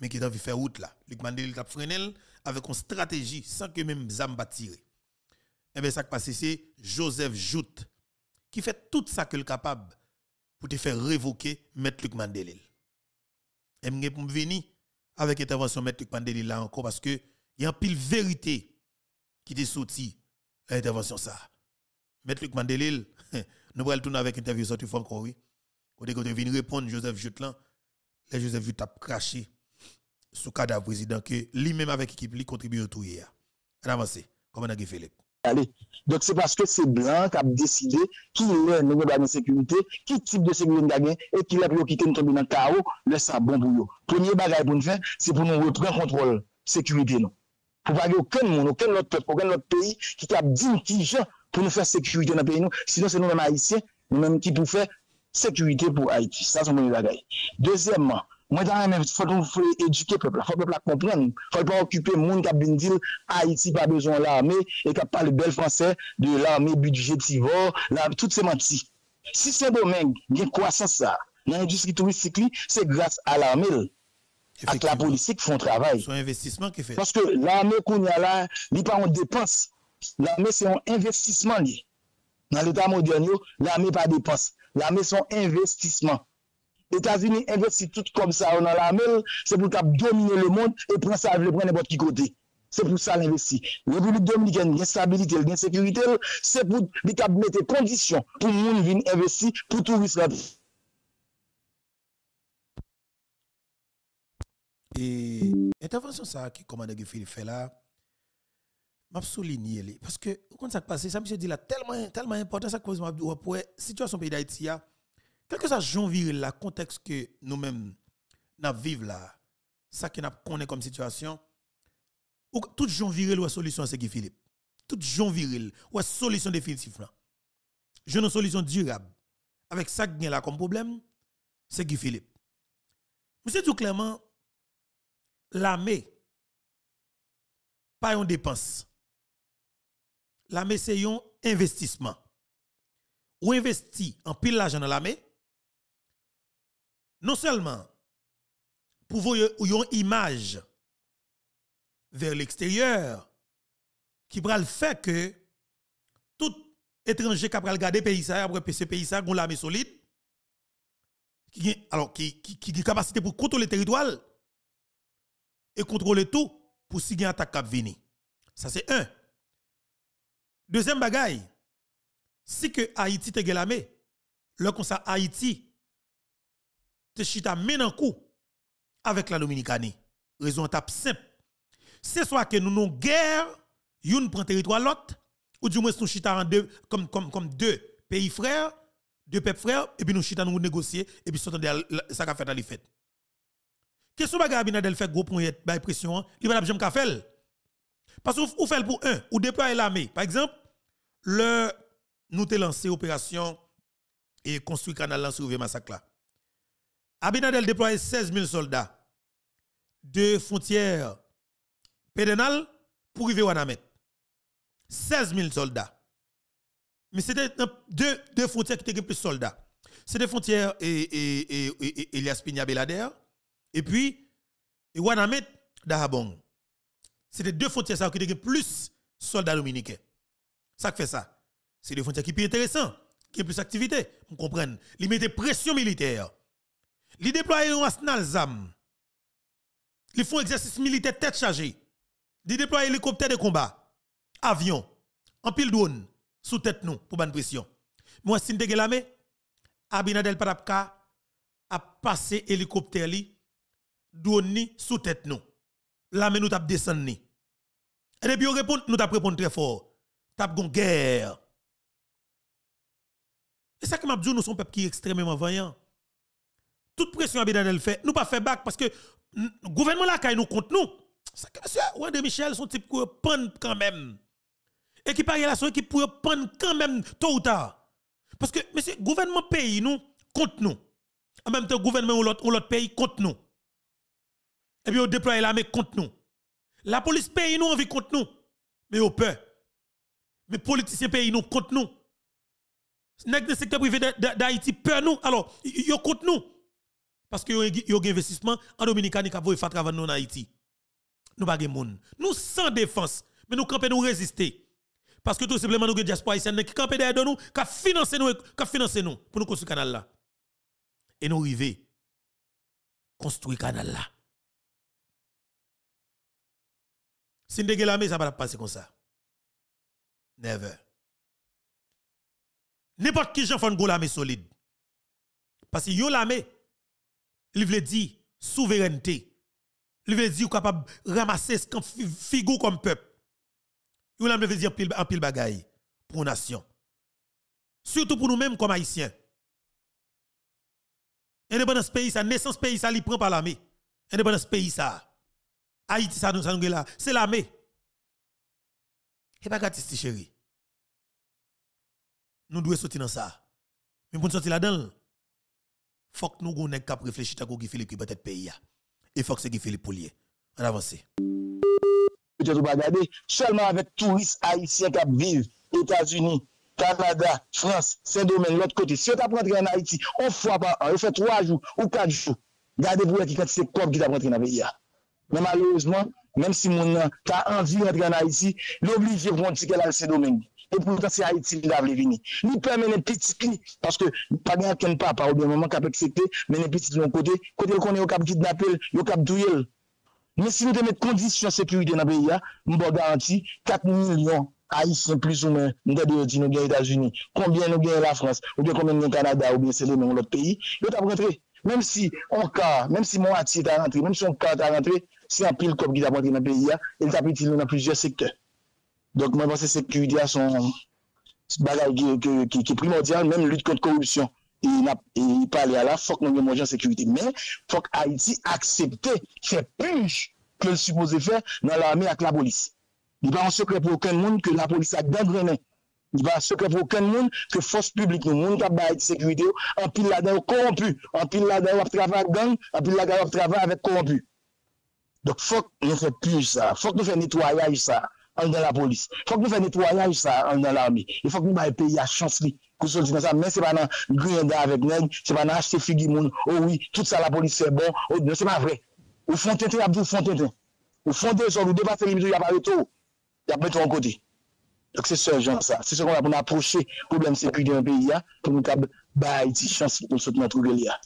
Mais qui envie faire route là. Luc Mandel a freiné avec une stratégie sans que même Zamba tire. Et eh bien, ça qui passe, c'est Joseph Jout qui fait tout ça qu'il est capable pour te faire révoquer Maître Luc Mandelil. Et je pour venir avec l'intervention Maître Luc Mandelil là encore parce que il y a un pile vérité qui est sorti à l'intervention ça. Maître Luc Mandelil, nous allons tourner avec interview sorti encore oui. Quand on venir répondre Joseph Jout là, Joseph Jout a craché sous cadre président que lui-même avec l'équipe lui contribue tout hier. En avancé, comment on a Philippe Allez. Donc c'est parce que c'est blanc qui a décidé qui est nous dans la sécurité, qui type de sécurité nous avons et qui l'a priorité nous tomber dans le chaos, laisse ça bon pour eux. Premier bagage pour nous faire, c'est pour nous reprendre contrôle sécurité non. Pour pas aucun monde, aucun autre peuple, aucun autre pays qui a dit qui gens pour nous faire sécurité dans le pays nous, sinon c'est nous-mêmes haïtiens, nous-mêmes qui pour faire sécurité pour Haïti. Ça c'est mon bagage. Deuxièmement, Mwen tan mwen foton fwe eduke pepla, fwe pepla kompren, fwe pa okupe moun kap bin dil Haiti pa bezon l'arme, e kap pale bel franse de l'arme budget tivor, la, tout se manti. Si se bon domen gen kwasan sa, nan industri touristik li, se grase a l'arme, ak la polisik fon travay. Son investisman ki fe. Paske l'arme koun ya la, li pa an depans, l'arme se an investisman li. Nan l'Etat modern yo, l'arme pa depans, l'arme son investisman. Etats-Unis investi tout kom sa ou nan la amel, se pou kap domine le moun, e pren sa avle pren nepot ki kote. Se pou sa l'investi. Republik Dominikèn gen stabilite, gen sekurite, se pou li kap mette kondisyon pou moun vin investi pou tou wis la bi. E intervensyon sa ki komande ge fil fè la, m'a souligné parce que quand ça passe ça me dit là tellement tellement important ça cause m'a pour situation pays d'Haïti a quel que soit Jean Viril, le contexte que nous-mêmes nous vivons là, ça que nous connaissons comme situation, tout Jean Viril ou solution, c'est Guy Philippe. Tout Jean Viril ou solution définitive. Je une solution durable. Avec ça qui là comme problème, c'est Guy Philippe. Monsieur tout clairement, l'armée, pas une dépense. L'armée, c'est un investissement. Ou investi en pile l'argent dans l'armée, non seulement pour vous une image vers l'extérieur qui va le faire que tout étranger qui va regarder pays ça après ce pays ça une l'armée solide qui alors qui qui qui capacité pour contrôler le territoire et contrôler tout pour si une attaque qui venir. Ça c'est un. Deuxième bagaille, si que Haïti te l'armée, là comme ça Haïti te chita men en coup avec la Dominicanie. Raison tape simple. C'est soit que nous nous guerre, une prend territoire l'autre, ou du moins nous chita deux, comme, comme, comme deux pays frères, deux peuples frères, et puis nous chita nous négocier, et puis ça qu'a fait les fêtes. Question bagarre Abinadel fait gros point by pression, il va jamais faire. Parce que vous faites pour un, ou déployer l'armée. Par exemple, le nous avons lancé opération et construit canal sur le massacre là. Abinadel déploie 16 000 soldats de frontières pédénales pour arriver Wanamet. 16 000 soldats. Mais c'était deux, deux frontières qui étaient plus soldats. Des frontières et, et, et, Elias Pigna Belader. Et puis, et Wanamet d'Ahabong. C'était deux frontières qui étaient plus soldats dominicains. Ça fait ça. C'est des frontières qui sont plus intéressantes, qui ont plus d'activité. Vous comprenez? Ils mettent pression militaire. Ils déploient un arsenal ZAM. Ils font exercice militaire tête chargée. Ils déploient hélicoptère de combat, avion, en pile drone, sous tête nous, pour bonne pression. Moi, si je l'armée, Abinadel Padapka a passé hélicoptère li, drone sous tête nous. L'armée nous tap descendu. Et depuis on répond, nous tap répondre très fort. Tap gon guerre. Et ça que m'a dit nous sommes peuple qui est extrêmement vaillant toute pression Abinadel fait, nous pas fait bac parce que le gouvernement là nous contre nous. Ça que monsieur Wande Michel son type pour prendre quand même. Et qui parle là son équipe pour prendre quand même tôt ou tard. Parce que monsieur gouvernement pays nous contre nous. En même temps gouvernement ou l'autre pays contre nous. Et puis on déploie l'armée contre nous. La police pays nous envie contre nous. Mais au peur. Mais politiciens pays nous contre nous. Nèg de secteur privé d'Haïti peur nous. Alors, yo contre nous. Parce que y a un investissement en Dominicanie qui va faire travailler en Haïti. Nous pas monde. Nous sans défense, mais nous camper nous résister. Parce que tout simplement nous avons diaspora haïtienne qui camper derrière nous, qui financer nous, qui financer nous pour nous construire canal là. Et nous arriver construire canal là. Si nous avons ça va pas passer comme ça. Never. N'importe qui j'en fait une l'armée solide. Parce que yo l'armée il veut dire souveraineté. Il veut dire capable de ramasser ce figure comme peuple. Il veut dire pile, en pile bagaille pour une nation. Surtout pour nous-mêmes comme haïtiens. Indépendance pays, ça, naissance pays, ça, il prend par l'armée. Indépendance pays, ça. Haïti, ça, nous, là. C'est l'armée. Et pas gratis, chérie. Nous devons sortir dans ça. Mais pour nous sortir là-dedans, faut que nous gonne cap réfléchir à Guy Philippe qui peut être pays et faut que c'est Guy Philippe Poulier on avance seulement avec touristes haïtiens qui vivent États-Unis Canada, France, Saint-Domingue, l'autre côté. Si on t'a rentré en Haïti, on fois par an, on fait trois jours ou quatre jours. Gardez vous qui quand c'est comme qui t'a rentré dans le pays. Mais malheureusement, même si mon a envie de en Haïti, l'obligé pour un ticket à Saint-Domingue et pour nous, c'est Haïti qui va venir. Nous permettons les petits, parce que pas de quelqu'un papa ou bien maman qui a accepté, mais les petits de l'autre côté, côté qu'on est au cap kidnappé, au cap douillé. Mais si nous mettons conditions de sécurité dans le pays, nous garantir 4 millions Haïtiens plus ou moins, nous avons dit nous gagnons les États-Unis, combien nous gagnons la France, ou bien combien nous gagnons le Canada, ou bien c'est les mêmes autres pays, nous avons rentré. Même si on cas, même si mon atti est rentré, même si on cas est rentré, c'est un pile comme qui a rentré dans le pays, il a petit dans plusieurs secteurs. Donk mwen panse sekurite a son bagay ki primordial, menm lut kont korupsyon. E yi e pale ala, fok nan gen mwen jan sekurite. Men, fok Haiti aksepte fè punj ke l suppose fè nan la ame ak la polis. Di ba an sekre pou oken moun ke la polis ak dan grenen. Di ba an sekre pou oken moun ke fos publik nou moun kap ba Haiti sekurite yo, an pil la den yo korompu, an pil la den yo ap travè ak gang, an pil la den yo ap travè avèk korompu. Donk fok nou fè punj sa, fok nou fè netwayaj sa. an dan la polis. Fok nou fè netwoyaj sa an dan l'armi. E fok nou baye peyi a chans li. Kousou di nan sa, men se pa nan gwen dan avèk neg, se pa nan achete figi moun, ou oui, tout sa la polis se bon, ou non, se pa vre. Ou fon tente, ap di ou fon tente. Ou fon tente, sou nou depase li mitou, yap avè tou, yap metou an kote. Dok se se jan sa. Se se kon ap nou aproche problem sekwite an peyi ya, pou nou kab baye ti chans li pou sot nou trou gè li ya.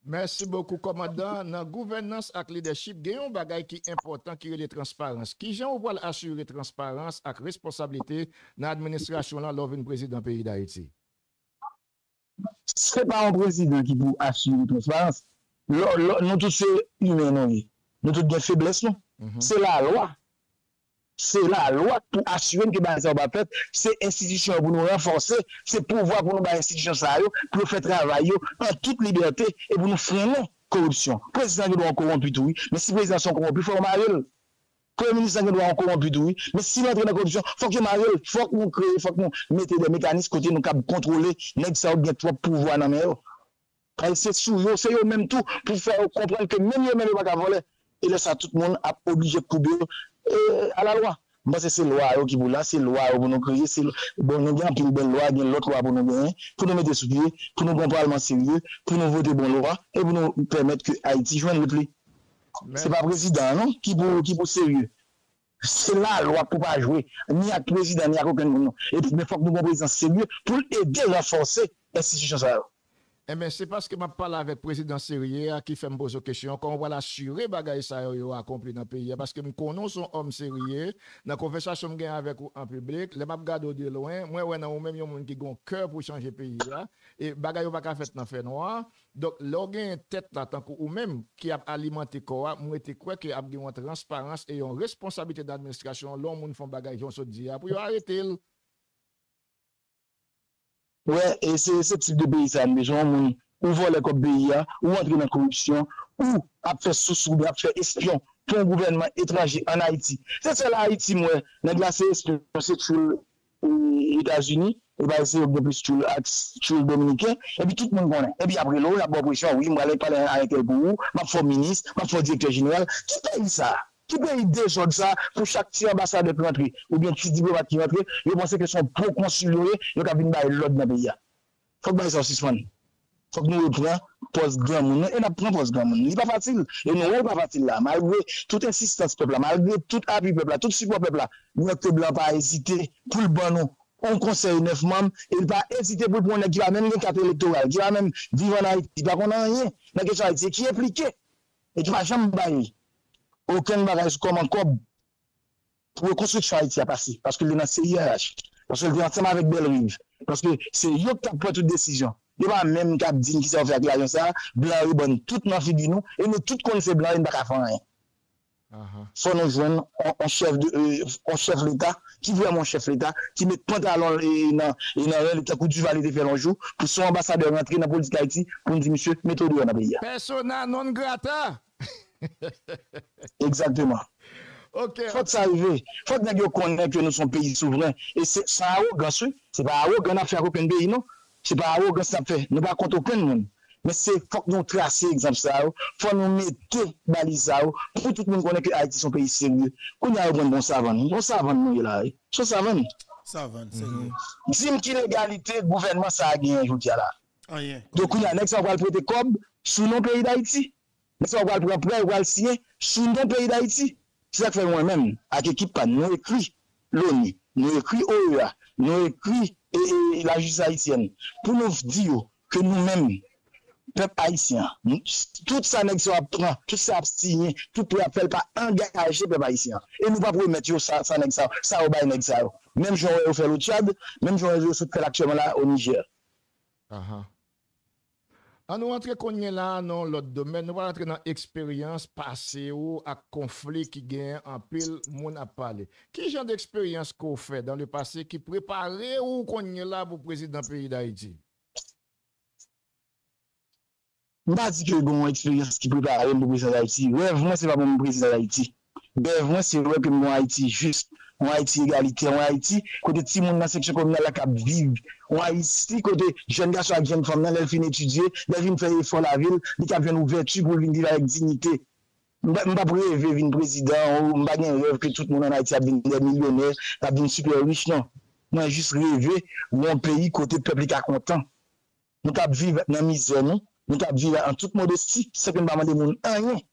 Mersi bokou komadan, nan gouvenans ak leadership gen yon bagay ki important ki re le transparans. Ki jan ou wale asyre transparans ak responsabilite nan administrasyon lan loven prezident peyi da eti? Se pa an prezident ki pou asyre transparans, nou tout se yon nan yon, nou tout gen febles nou. Mm-hmm. Se la lwa. c'est la loi pour assurer que bah, ça va faire, c'est institution pour nous renforcer, c'est pouvoir pour nous bah, institution ça, pour nous faire travailler en toute liberté et pour nous freiner corruption. Président qui doit corrompu tout, mais si président sont corrompus, il faut marier. Premier ministre qui doit corrompu tout, mais si l'entrée dans la corruption, il faut que marier, il faut que nous créions, il faut que nous mettions des mécanismes côté nous capable contrôler, nèg ça bien trois pouvoir dans main. C'est souvent, c'est eux-mêmes tout pour faire comprendre que même eux-mêmes ne peuvent pas voler. Et là, ça, tout le monde a obligé de couper a la lwa. Mwen se se lwa yo ki pou la, se lwa yo pou nou kriye, se lwa, bon nou gen pou ben lwa, gen lot lwa pou nou gen, pou nou mette sou piye, pou nou bon parlement serye, pou nou vote bon lwa, e pou nou permette ke Haiti jwen le pli. Se pa prezident, non? Ki pou, ki pou serye. Se la lwa pou pa jwe, ni ak prezident, ni ak oken moun. E pou mwen fok nou bon prezident serye, pou l'ede renforse, e si chan sa yo. E men, se paske m ap pala avek prezident serye a ki fe m bozo kesyon, kon wala syure bagay sa yo yo akompli nan peye. Paske m konon son om serye, nan konfesasyon m gen avek ou an publik, le m ap gado de loin, mwen wè nan ou men yon moun ki gon kèr pou chanje peye ya, e bagay yo baka fet nan fè noa, dok lò gen tèt la tankou ou men ki ap alimante kowa, m wè te kwe ki ap gen yon transparans e yon responsabite d'administrasyon, lò moun fon bagay yon so diya pou yo arete wè, e se tip de beyi sa mbe, joun mouni, ou vole kop beyi ya, ou antre nan korupsyon, ou ap fè sousou, ap fè espyon, pou an gouvernement etraji an Haiti. Se se la Haiti mwen, nan glase espyon, se tchoul Etats-Unis, e ba ese yon depis tchoul Dominiken, e bi tout moun konen. E bi apre lò, la bo presyon, oui, mwen alè pale an etel pou ou, mwen fò minis, mwen fò direktor general, ki te yi sa? Ki be ide jod sa pou chak ti ambasade ki rentre ou bien ti diplomat ki rentre, yo pense ke son bon pou konsilyoye, yo ka vin baye lod nan beya. Fok baye sa osisman. Fok nou yo pran pos gran moun. E na pran pos gran moun. Li pa fatil. E nou yo pa fatil la. Malgre tout insistans pepla, malgre tout api pepla, tout support pepla, nou ek te blan pa ezite pou l ban nou. On konsey nef mam, e pa ezite pou l pou ek ki va men gen kate elektoral, ki va men vivan a iti, pa kon an yen, nan ke sa iti, ki implike, e ki va jam baye. aucun bagage comme encore pour la construction Haïti a passé, parce que le dans CIRH, parce que le ensemble avec Belrive, parce que c'est eux qui ont pris toute décision. Il n'y a pas même qui a dit qui s'est fait avec l'agence, blanc et bon, tout dans figure nous, et nous tout connaissons blanc et nous pas faire rien. Uh-huh. Faut nous joindre un chef de euh, l'État, qui vraiment chef l'État, qui met pantalon et dans le coup du valet de faire un jour, pour son ambassadeur rentrer dans la politique Haïti, pour nous dire, monsieur, mettez-le dans la pays. Persona non grata. Exactement. Okay. Fote sa rive. Fote nan yo konnen ke nou son peyi souveren. E se sa a ou gansou. Se pa a ou gan ap fè akoupen beyi nou. Se pa a ou gan sa fè. Nou pa kont akoupen moun. Men se fok nou trase ekzamp sa ou, fok nou mette balize sa ou, pou tout moun konen ki Haiti son peyi seri. Kou nou a yon bon savan nou? Bon savan nou yon la. Son savan nou? Savan, seri. Mm -hmm. Dizim ki legalite, gouvernement sa a gen yon joutia la. Ayen. Ah, yeah, Do kou nou anek sa wal prete kob, sou nou peyi d'Haiti. Mwen se wal pran pran wal siye sou nan peyi da iti. Se sa fè mwen men, ak ekip pa nou ekri loni, nou ekri OEA, nou ekri e, e, la justice haitienne. Pou nou di yo, ke nou men, pep haitien, tout sa nek se wap pran, tout sa ap sinye, tout pou apel pa angaje pep haitien. E nou pa pou met yo sa, sa nek sa, sa ou bay nek sa yo. Mem joun wè ou fè lo Tchad, mem joun wè ou fè aktyèman la ou Niger. Aha. Uh -huh. An nou antre konye la nan lot domen, nou wala antre nan eksperyans pase ou ak konflik ki gen an pil moun ap pale. Ki jan de eksperyans ko fe dan le pase ki prepare ou konye la pou prezident peyi da iti? Mba di ke bon eksperyans ki prepare ou prezident da iti, wè vwen se pa bon prezident da iti. Bè vwen se wè ke mwen da iti, jist. an Haiti egalite, an Haiti kote ti moun nan seksyon kominal la kap viv, an Haiti kote jen gaso ak jen fom nan lèl fin etudye, lèl vin fèye fò la vil, li kap jen ouvertu pou vin viva ek dignite. Mba preve vin prezident, mba gen rev ke tout moun an Haiti ap vin milyonè, ap vin super riche nan. Mwen jist reve ou an peyi kote peplik ak kontan. Mwen kap viv nan mizè nou, mwen kap viv an tout modesti, sepe mba mande moun an yon.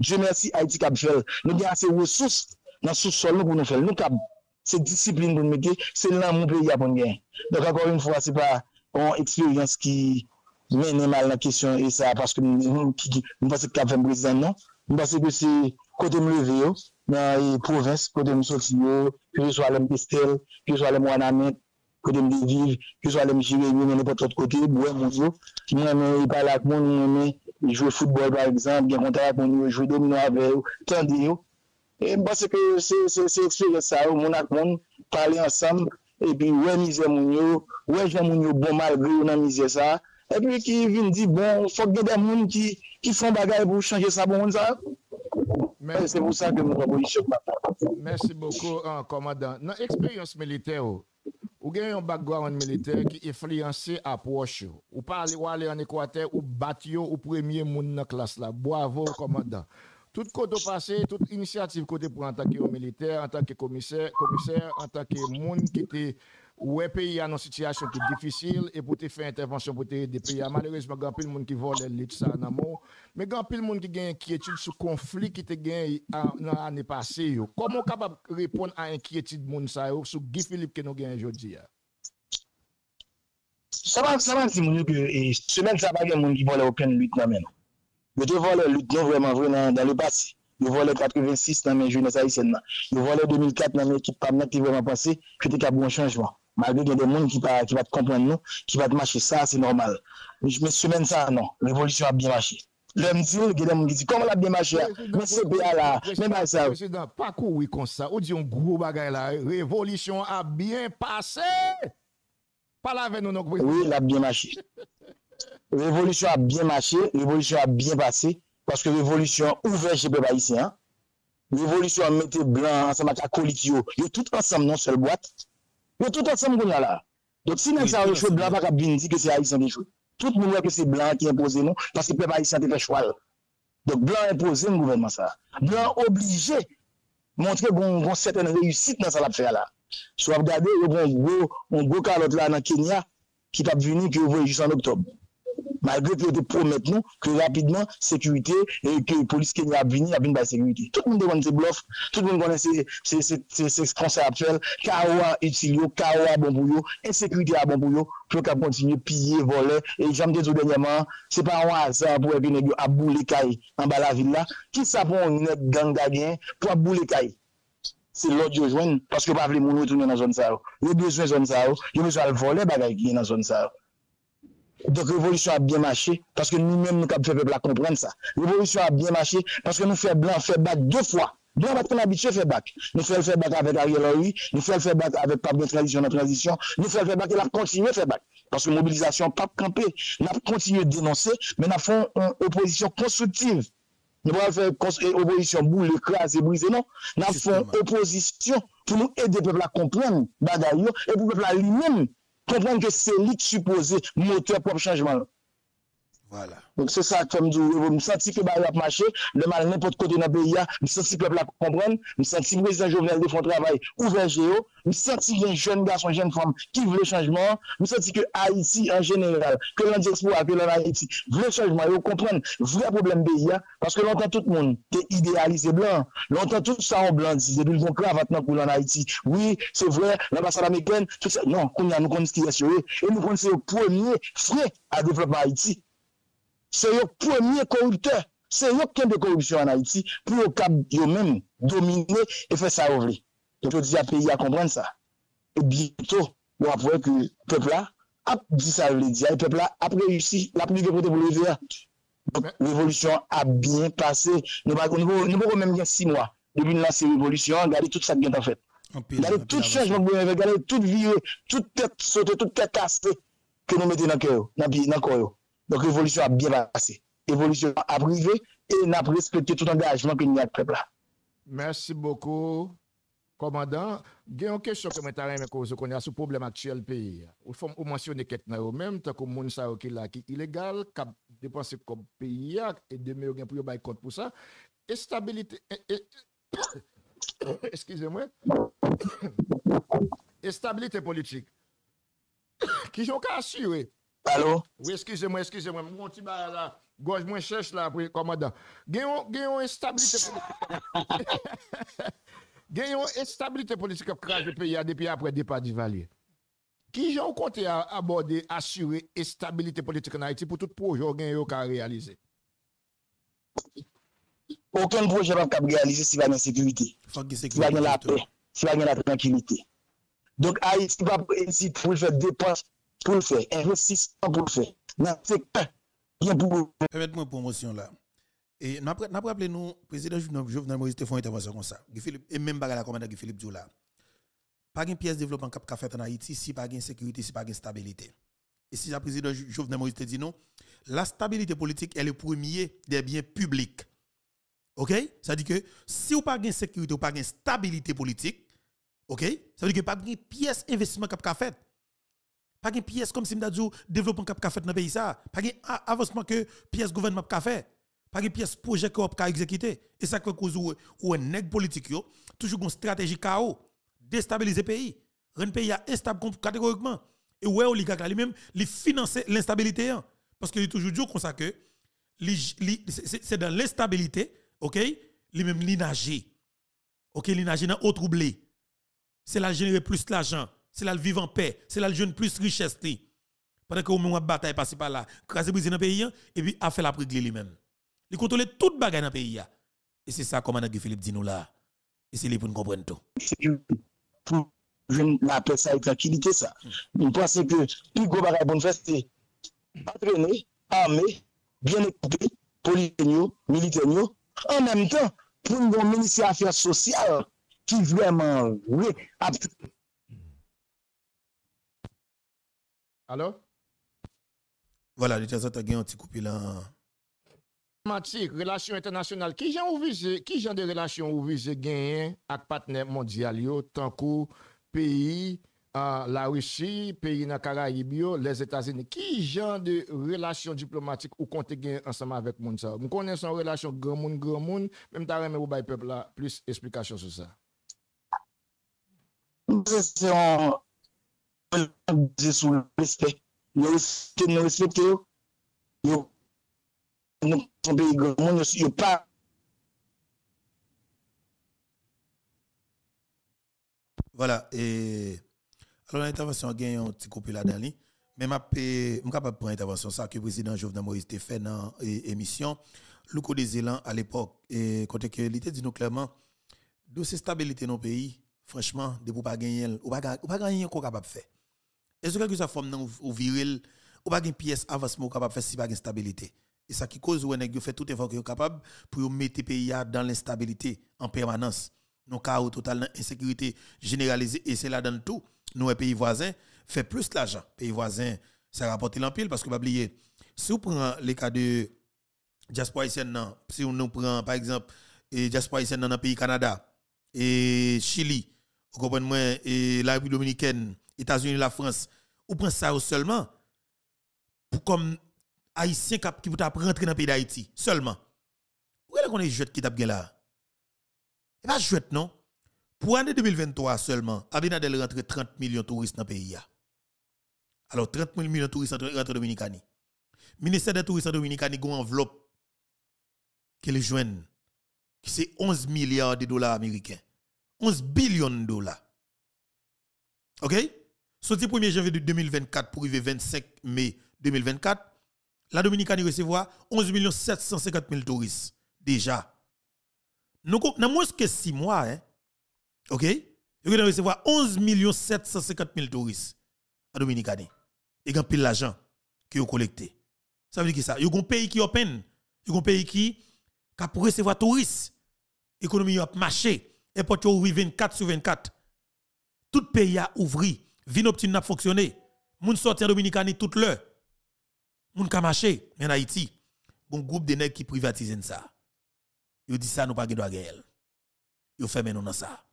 Je mersi Haiti kap jel. Nou gen ase wosous, nan sou sol nou pou nou fel. Nou kab, se disipline pou nou meke, se lan moun peyi apon gen. Dok akor yon fwa, se pa an eksperyans ki menen mal nan kesyon e sa, paske mwen pase kab fèm prezident nan, mwen pase ke se kote mwen leve yo, nan yon provins, kote mwen soti yo, ki yo sou alem pestel, ki yo sou alem wanamet, kote mwen deviv, ki yo sou alem jive, mwen ne pot lot kote, mwen mwen yo, ki mwen mwen yon palak, moun, mwen mwen, yon jwe foutbol par exemple, gen kontak, moun yo, jwe domino ave yo, tende yo, E mbase ke se eksperye sa yo moun ak moun, pale ansam, e pi wè mizè moun yo, wè jè moun yo bon malgre ou nan mizè sa, e pi ki vin di bon, fok gè de moun ki, ki fon bagay pou chanje sa bon moun sa. Se pou sa ke moun repolisyon pa. Mersi boko an komadant. Nan eksperyans militer ou, ou gen yon background militer ki efliyansi apwosh ou, ou pa ale wale an Ekwater ou bat yo ou premye moun nan klas la. Bravo komadant. Tout koto pase, tout inisiativ kote pou an tanke yo militer, an tanke komiser, komiser, an tanke moun ki te ouwe peyi an an sityasyon ki difisil e pou te fe intervensyon pou te de peyi an. Malerezman, gan pil moun ki vole lit sa nan mou, me gampil moun ki gen kietid sou konflik ki te gen nan ane pase yo. Komo kapab repon an kietid moun sa yo sou Gifilip ke nou gen jodi ya? Saban, saban si moun yo ke semen sa bagen moun ki vole open lit nan men nou. Yo te vole lout nou vreman vre nan, nan le basi. Yo vole 86 nan men jounes isen nan. Yo vole 2004 nan men ekip pam nan ki vreman pase ki te ka bon chanjman. Malgré gen de moun ki pa, ki pa te kompren nou, ki pa te mache sa, se normal. Men semen sa nan, revolisyon a bien mache. Le mdil gen de moun ki di, koman la bien mache ya? Men se be a la, men ba sa. Presidant, pa kou wikon sa, ou di yon gro bagay la, revolisyon a bien pase? Pa la ven nou nou kwen. Oui, la bien mache. Révolution a bien marché, révolution a bien passé, parce que révolution ouverte chez les Haïtiens. Révolution a mis blanc ensemble avec Colitio. Ils tout ensemble, non seule boîte. Ils tout ensemble qu'on a là. Donc si nous avons fait blanc, pas bien dit que c'est Haïtien qui joue. Tout le monde que c'est blanc qui impose nous, parce que les Haïtiens ont fait choix. Donc blanc imposé le gouvernement ça. Blanc obligé montrer qu'on certaine réussite dans ça l'affaire là. Si vous regardez, il y a un gros calotte là dans Kenya qui t'a venu que vous voyez juste en octobre. malgré qu'ils te promettent nous que rapidement, sécurité et que la police Kenya a venu, a venu la sécurité. Tout le monde connaît ses bluffs, tout le monde connaît ses concerts actuels, Kawa Itilio, Kawa Bambouyo, insécurité bon à Bambouyo, pour qu'à continuer piller, voler. Et j'aime dire tout dernièrement, c'est pas un hasard pour être à bouler caille en bas la ville là. Qui ça pour une gang pour bouler caille? Se lòd yo jwen, paske pa vle moun yo tounen nan zon sa yo. Yo bezwen zon sa yo, yo bezwen al vole bagay ki nan zon sa yo. Donc, révolution a bien marché parce que nous-mêmes, nous avons fait peuple à comprendre ça. Révolution a bien marché parce que nous faisons blanc, fait bac deux fois. Blanc, parce qu'on est habitué à faire bac. Nous faisons le faire bac avec Ariel Henry, nous faisons le faire bac avec Pape de Transition dans Transition, nous faisons le faire bac et la continuer à faire bac. Parce que mobilisation, pas camper. Nous continuons à dénoncer, mais nous faisons une opposition constructive. Nous allons faire opposition boule, écraser, briser, non. Nous faisons opposition pour nous aider le peuple à comprendre, et pour le peuple à lui-même komprenn ke se li ki suppose moteur pop chanjman. Voilà. Donc c'est ça que je me dis, je me sens que le a marché, le mal n'importe côté dans le pays, je me sens que le peuple a compris, je me sens que le président Jovenel fait un travail ouvert géo, je me sens qu'il y a un jeune garçon, une jeune femme qui veut le changement, je me sens que Haïti en général, que l'on diaspora, que l'on Haïti, veut le changement, ils comprennent vrai problème pays, parce que longtemps tout le monde est idéalisé blanc, longtemps tout ça en blanc, dit, depuis le conclave maintenant pour l'en Haïti, oui, c'est vrai, l'ambassade américaine, tout ça, non, nous connaissons ce qui est assuré, et nous connaissons le premier frais à développer Haïti, se yo premier korupte, se yo ken de korupsyon an Haiti, pou yo kap yo men domine e fe sa ovli. Yo di a peyi a kompren sa. E bito, wap wè ki pepla ap di sa vle di a, e pepla ap reyusi la pli de kote pou le vea. Revolisyon a bien pase, nou pou kon men gen 6 mwa, debi nou lanse revolisyon, gade tout sa gen tan fet. Gade tout chanjman pou yon ve, gade tout vire, tout tèt sote, tout tèt kaste, ke nou mette nan kè yo, nan kò yo. Donc, l'évolution a bien passé. L'évolution a privé et n'a pas respecté tout engagement que nous avons peuple là. Merci beaucoup, commandant. Il y a une question que je qu'on a sur le problème actuel du pays. Vous mentionnez que vous même, tant que les qui est illégal, qui dépensent comme pays et demeurent pour vous compte pour ça. Et stabilité. Excusez-moi. Et stabilité politique. Qui ont assuré. Allô? Oui, excusez-moi, excusez-moi. Mon petit bar là, gauche, moi cherche là, pour commandant. Gagnons une stabilité politique. Gagnons une stabilité politique qui crache le pays depuis après le départ du Valier. Qui j'en compte à aborder, assurer et stabilité politique en Haïti pour tout projet qu'on a réalisé? Aucun projet n'a réalisé s'il va dans la sécurité. S'il va dans la paix, s'il va dans la tranquillité. Donc Haïti va essayer de faire dépenses pour le faire, investissement pour le faire. Dans le secteur, bien pour. Permettez-moi promotion là. Et nous avons rappelé nous, président Jovenel Moïse te fait une intervention comme ça. Et même bagarre la commandant Philippe Djoula. Pas une pièce de développement cap a fait en Haïti si pas une sécurité, si pas une stabilité. Et si le président Jovenel Moïse te dit non, la stabilité politique est le premier des biens publics. OK? Ça dire que si vous pas de sécurité ou pas de stabilité politique, OK? Ça veut dire que pas de pièce d'investissement cap a fait. Pas de pièce comme si dit développement cap fait dans le pays ça. Pas de avancement que pièce gouvernement cap fait. Pas de pièce projet que a exécuté. Et ça que cause ou un nèg politique yo, toujours une stratégie chaos, déstabiliser pays, rendre pays instable catégoriquement. Et ouais oligarque lui-même, il finance l'instabilité hein. parce que il toujours dit que c'est dans l'instabilité OK Li même li nager. OK, li nager dans autre troublé. C'est là générer plus l'argent, c'est là le vivre en paix, c'est là le jeune plus richesse Pendant que on bataille passer par là, craser briser dans pays hein, et puis a fait la régler lui-même. Il contrôle toute bagaille dans pays hein. Et c'est ça comme Philippe dit nous là. Et c'est lui pour nous comprendre tout. Pour la paix ça et tranquillité ça. Je pense que plus gros bagaille pour entraîner, armer, bien équipé, policiers, militaires en même temps, pour un ministre des Affaires sociales qui vraiment oui, Alo? Voilà, de temps en temps, il y a un petit coupé là. Matik, relasyon internasyonal, ki jan ou vize, ki jan de relasyon ou vize genyen ak patner mondial yo, tankou peyi, uh, la Rusi, peyi nan Karayibyo, les Etats-Unis, ki jan de relasyon diplomatik ou konte genyen ansama avèk moun sa? Mwen konen son relasyon gran moun, gran moun, mwen ta reme ou bay pepla, plus esplikasyon sou sa. Mwen se son le respect. Voilà, et alors l'intervention a gagné un petit coupé là-dedans. Mais je suis capable prendre l'intervention ça que le président Jovenel Moïse a fait dans l'émission. Louko des élans à l'époque, et quand il était dit nous clairement, dossier stabilité dans le pays, franchement, de ne pas gagner, ou pas pas gagner qu'on capable de faire. Est-ce que ça forme ou viril, ou pas une pièce avancement capable faire si pas de stabilité? Et ça qui cause où on fait tout effort que capable pour mettre pays dans l'instabilité en permanence. Non chaos total, insécurité généralisée et c'est là dans tout nous, pays voisins, fait plus l'argent. Pays voisins, ça rapporte l'empile parce que, pas oublier, si on prend les cas de diaspora haïtienne, si on nous prend, par exemple, et diaspora dans le pays Canada, et Chili, vous comprenez et la République dominicaine, États-Unis, la France, on prend ça seulement pour comme haïtien qui peut rentrer dans le pays d'Haïti seulement. Où est-ce qu'on est jeune qui tape là? Et pas jeune non. Pour l'année 2023 seulement, Abinadel rentre 30 millions de touristes dans le pays. Alors, 30 millions de touristes rentrent en Dominicanie. Le ministère des touristes en Dominicanie a une enveloppe qui les joignent, qui c'est 11 milliards de dollars américains. 11 billions de dollars. OK? Sorti 1er janvier 2024 pour arriver 25 mai 2024, la Dominicanie recevra 11 750 000 touristes. Déjà. Nous, dans moins que 6 mois, hein, OK allez recevoir 11 750 000 touristes en Dominicanie. Et a pile l'argent qui ont collecté. Ça veut dire que ça. Il y a un pays qui open. Il y a un pays qui a pour recevoir touristes. L'économie a marché. Et pour ouvrir 24 sur 24. Tout pays a ouvert. Vinoptine n'a fonctionné. Moun sorti en Dominicanie toute l'heure. Moun ka marché en Haïti. Un groupe de nègres qui privatisent ça. Ils dit ça nous pas droit gagner. Ils fait maintenant ça.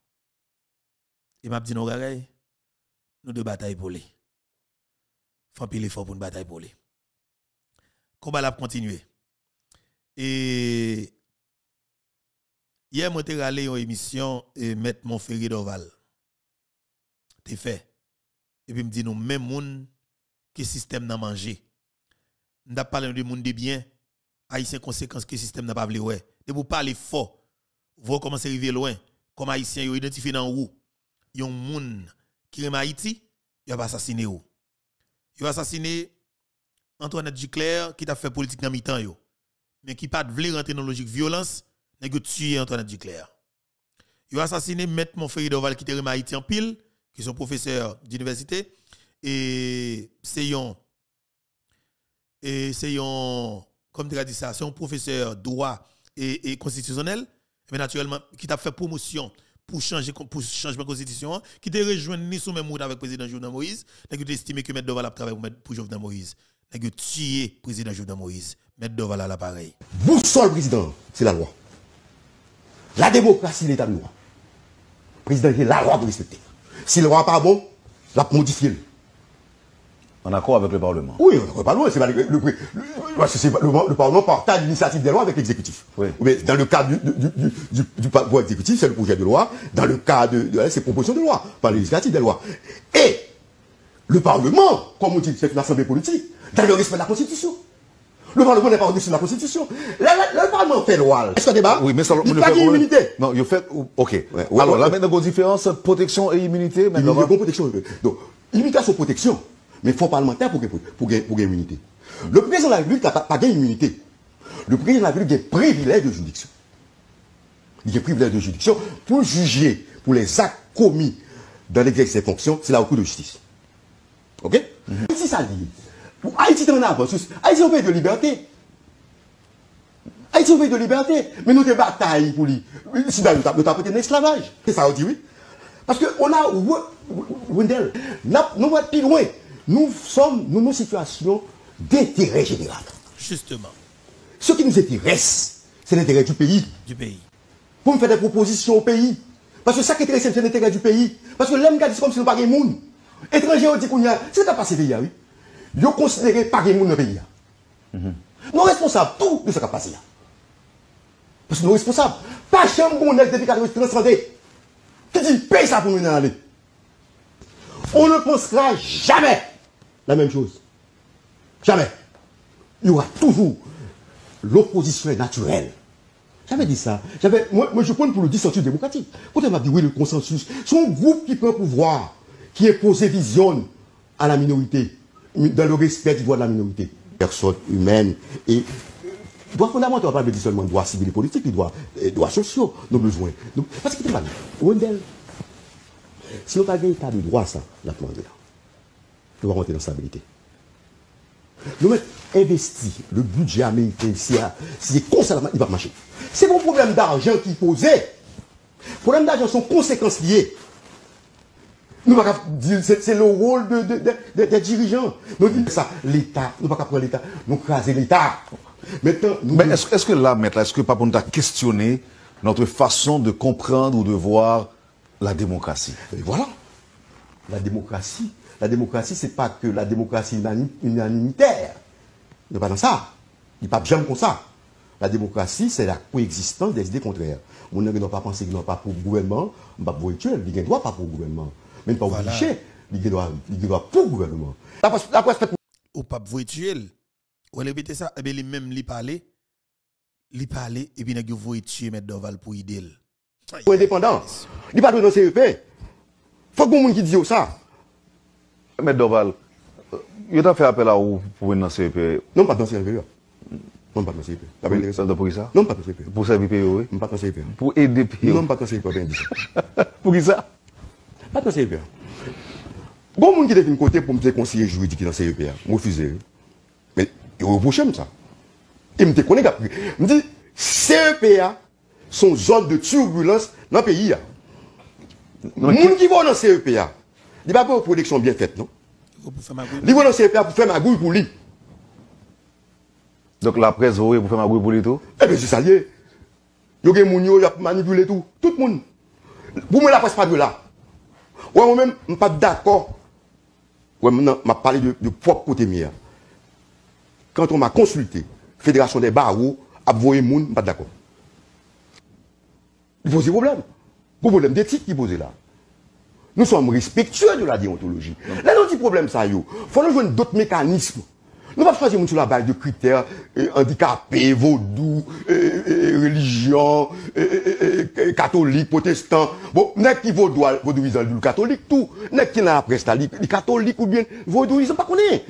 Et m'a dit, nous, nous deux batailles pour les. Faut pile fort pour une bataille pour. Combat la continuer. Et Hier, moi, t'ai une émission et mettre mon ferry d'Oval. T'es fait. Et puis, me dit, nous, même moun qui système n'a mangé. N'a parlé de monde de bien. Haïtien conséquences que système n'a pas voulu ouais. De vous parler fort. Vous commencez à arriver loin. Comme haïtien, yo identifié dans où? Yon moun qui est Haïti, il va assassiner ou. Il assassiner Antoinette Duclerc qui t'a fait politique dans mi-temps yo. Mais qui pas voulu rentrer dans logique violence, n'a tuer Antoinette Duclerc. Il va assassiner Maître Monfeuille Doval qui était Haïti en pile, qui sont professeurs d'université et c'est un et comme tu as dit ça, professeur droit et, constitutionnel, mais naturellement qui t'a fait promotion pour changer pour changement de constitution, qui te rejoint ni sous même avec le président Jovenel Moïse, qui tu estimé que M. Doval a travaillé pour Jovenel Moïse, qui tué le président Jovenel Moïse, M. Doval à l'appareil. Boussole président, c'est la loi. La démocratie, l'état de. Le président, c'est la loi pour respecter. Si le n'est pas bon, la modifier. En accord avec le Parlement. Oui, on pas loin. C'est le, le, le, le, Parlement partage l'initiative des lois avec l'exécutif. Oui. Mais dans le cadre du, du, du, du, pouvoir exécutif, c'est le projet de loi. Dans le cas de, de ces propositions de loi, par l'initiative des lois. Et le Parlement, comme on dit, c'est une assemblée politique, dans le respect de la Constitution. Le Parlement n'est pas au-dessus de la Constitution. Le, le, le Parlement fait loi. Est-ce que débat? Oui, mais ça, il pas immunité. Non, il fait. Ok. Ouais, Alors, là, maintenant, il y a une différence entre protection et immunité. Il y a une protection. Donc, limitation protection. Mais il faut parlementaire pour, pour, pour, immunité. Le président de la République n'a pas, pas gagné immunité. Le président de la République a privilège de juridiction. Il a privilège de juridiction pour juger pour les actes commis dans l'exercice des fonctions, c'est la Cour de justice. Ok? Mm -hmm. Haïti, ça dit. Haïti est en avance. Haïti, pays de liberté. Haïti, on pays de liberté. Mais nous, avons bataille pour lui. Si nous avons tapé un esclavage. C'est ça, on dit oui. Parce qu'on a, Wendell, nous va plus loin nous sommes dans une situation d'intérêt général. Justement. Ce qui nous intéresse, c'est l'intérêt du pays. Du pays. Pour me faire des propositions au pays. Parce que ça qui intéresse, c'est l'intérêt du pays. Parce que l'homme qui dit comme si nous pas de monde. Étranger, on dit qu'on y a. C'est pas passé pays, oui. Ils ont considéré pas de monde dans le pays. -hmm. Nous responsables tout de ce qui a passé. Parce que nous responsables. Pas chambre qu'on est depuis 40 transcendé. Qui dit paye ça pour nous aller. On ne pensera jamais la même chose. Jamais. Il y aura toujours l'opposition naturelle. J'avais dit ça. J'avais, moi, moi, je prends pour le dissensus démocratique. Quand on m'a dit oui, le consensus, c'est un groupe qui peut pouvoir, qui impose ses visions à la minorité, dans le respect du droit de la minorité. Personne humaine et droit fondamental, on ne pas dire seulement droits civils et politiques, les droits, droits sociaux, nos besoins. Donc, parce que, Wendell, si on n'a pas état de droit, ça, la demande là, nous allons rentrer dans la stabilité. Nous mettons investi le budget américain, si c'est comme ça, il va marcher. C'est mon problème d'argent qui posait. Problème d'argent sont conséquences liées. Nous pas c'est le rôle de, de, de, des dirigeants. Nous disons ça, l'État, nous ne pas prendre l'État, nous craser l'État. Maintenant, nous Mais est-ce est que là, maintenant, est-ce que pas pour questionner notre façon de comprendre ou de voir la démocratie? Et voilà. La démocratie, la démocratie, c'est pas que la démocratie unanimitaire. Il n'est pas dans ça. Il n'est pas bien comme ça. La démocratie, c'est la coexistence des idées contraires. On ne doit pas penser qu'il n'a pas pour le gouvernement, pas pour rituel, il ne doit pas pour le gouvernement. men pa oubliché, li gen doa pou gouvernement. La presse fait... Ou pape voué tuel, ou elle répétait ça, et bien lui même li parler, li parler, et puis nèg voué tuer Maître Doval pour idéal. Pour indépendant, li pas dans CEP. Faut que moun qui dit ça. Maître Doval, yo euh, t'a fait appel à ou pour dans CEP? Non, pas dans CEP. Non, pas dans CEP. T'as pas intéressé pour ça? Non, pas dans CEP. Pour servir pays, oui? Non, pas dans CEP. Pour aider pays. Non, pas dans CEP. Pour qui ça? Patan CEPA. Gon moun ki te fin kote pou mte konsiye juridik nan CEPA. Mwofize. Men, yo reproche m sa. E mte konen gap. Mdi, CEPA son zon de turbulence nan peyi ya. Moun ki vò nan CEPA, di ba pou proteksyon bien fèt, non? Li vò nan CEPA pou fè magouy pou li. Donk la prez vò pou fè magouy pou li tou? Ebe, si sa liye. Yo gen moun yo, yo manipule tou. Tout moun. Pou mwen la prez pa de la. Ouais, moi-même, je suis pas d'accord. Ouais, maintenant, m'a parlé de, de propre côté mien. Quand on m'a consulté, Fédération des barreaux, a voyé moun, je suis pas d'accord. Il pose des problèmes. Le problème d'éthique qui pose là. Nous sommes respectueux de la déontologie. Là, nous, petit problème, ça, il faut nous jouer d'autres mécanismes. Nous ne pouvons pas choisir sur la base de critères euh, handicapés, vaudou, euh, religion, catholique, protestant. Bon, n'est qui vaudois, vaudouisant, le catholique, tout? N'est qui n'a après ça, les catholiques ou bien vaudouisant, pas connaît.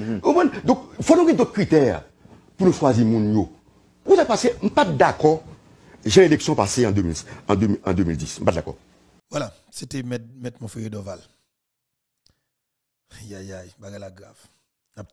Donc, il faut nous d'autres critères pour nous choisir mon yo. Vous avez passé, je pas d'accord. J'ai l'élection passée en, 2010. En, 2010. Je pas d'accord. Voilà, c'était Maître Monfeuille d'Oval. Aïe aïe aïe, bagarre grave. N'a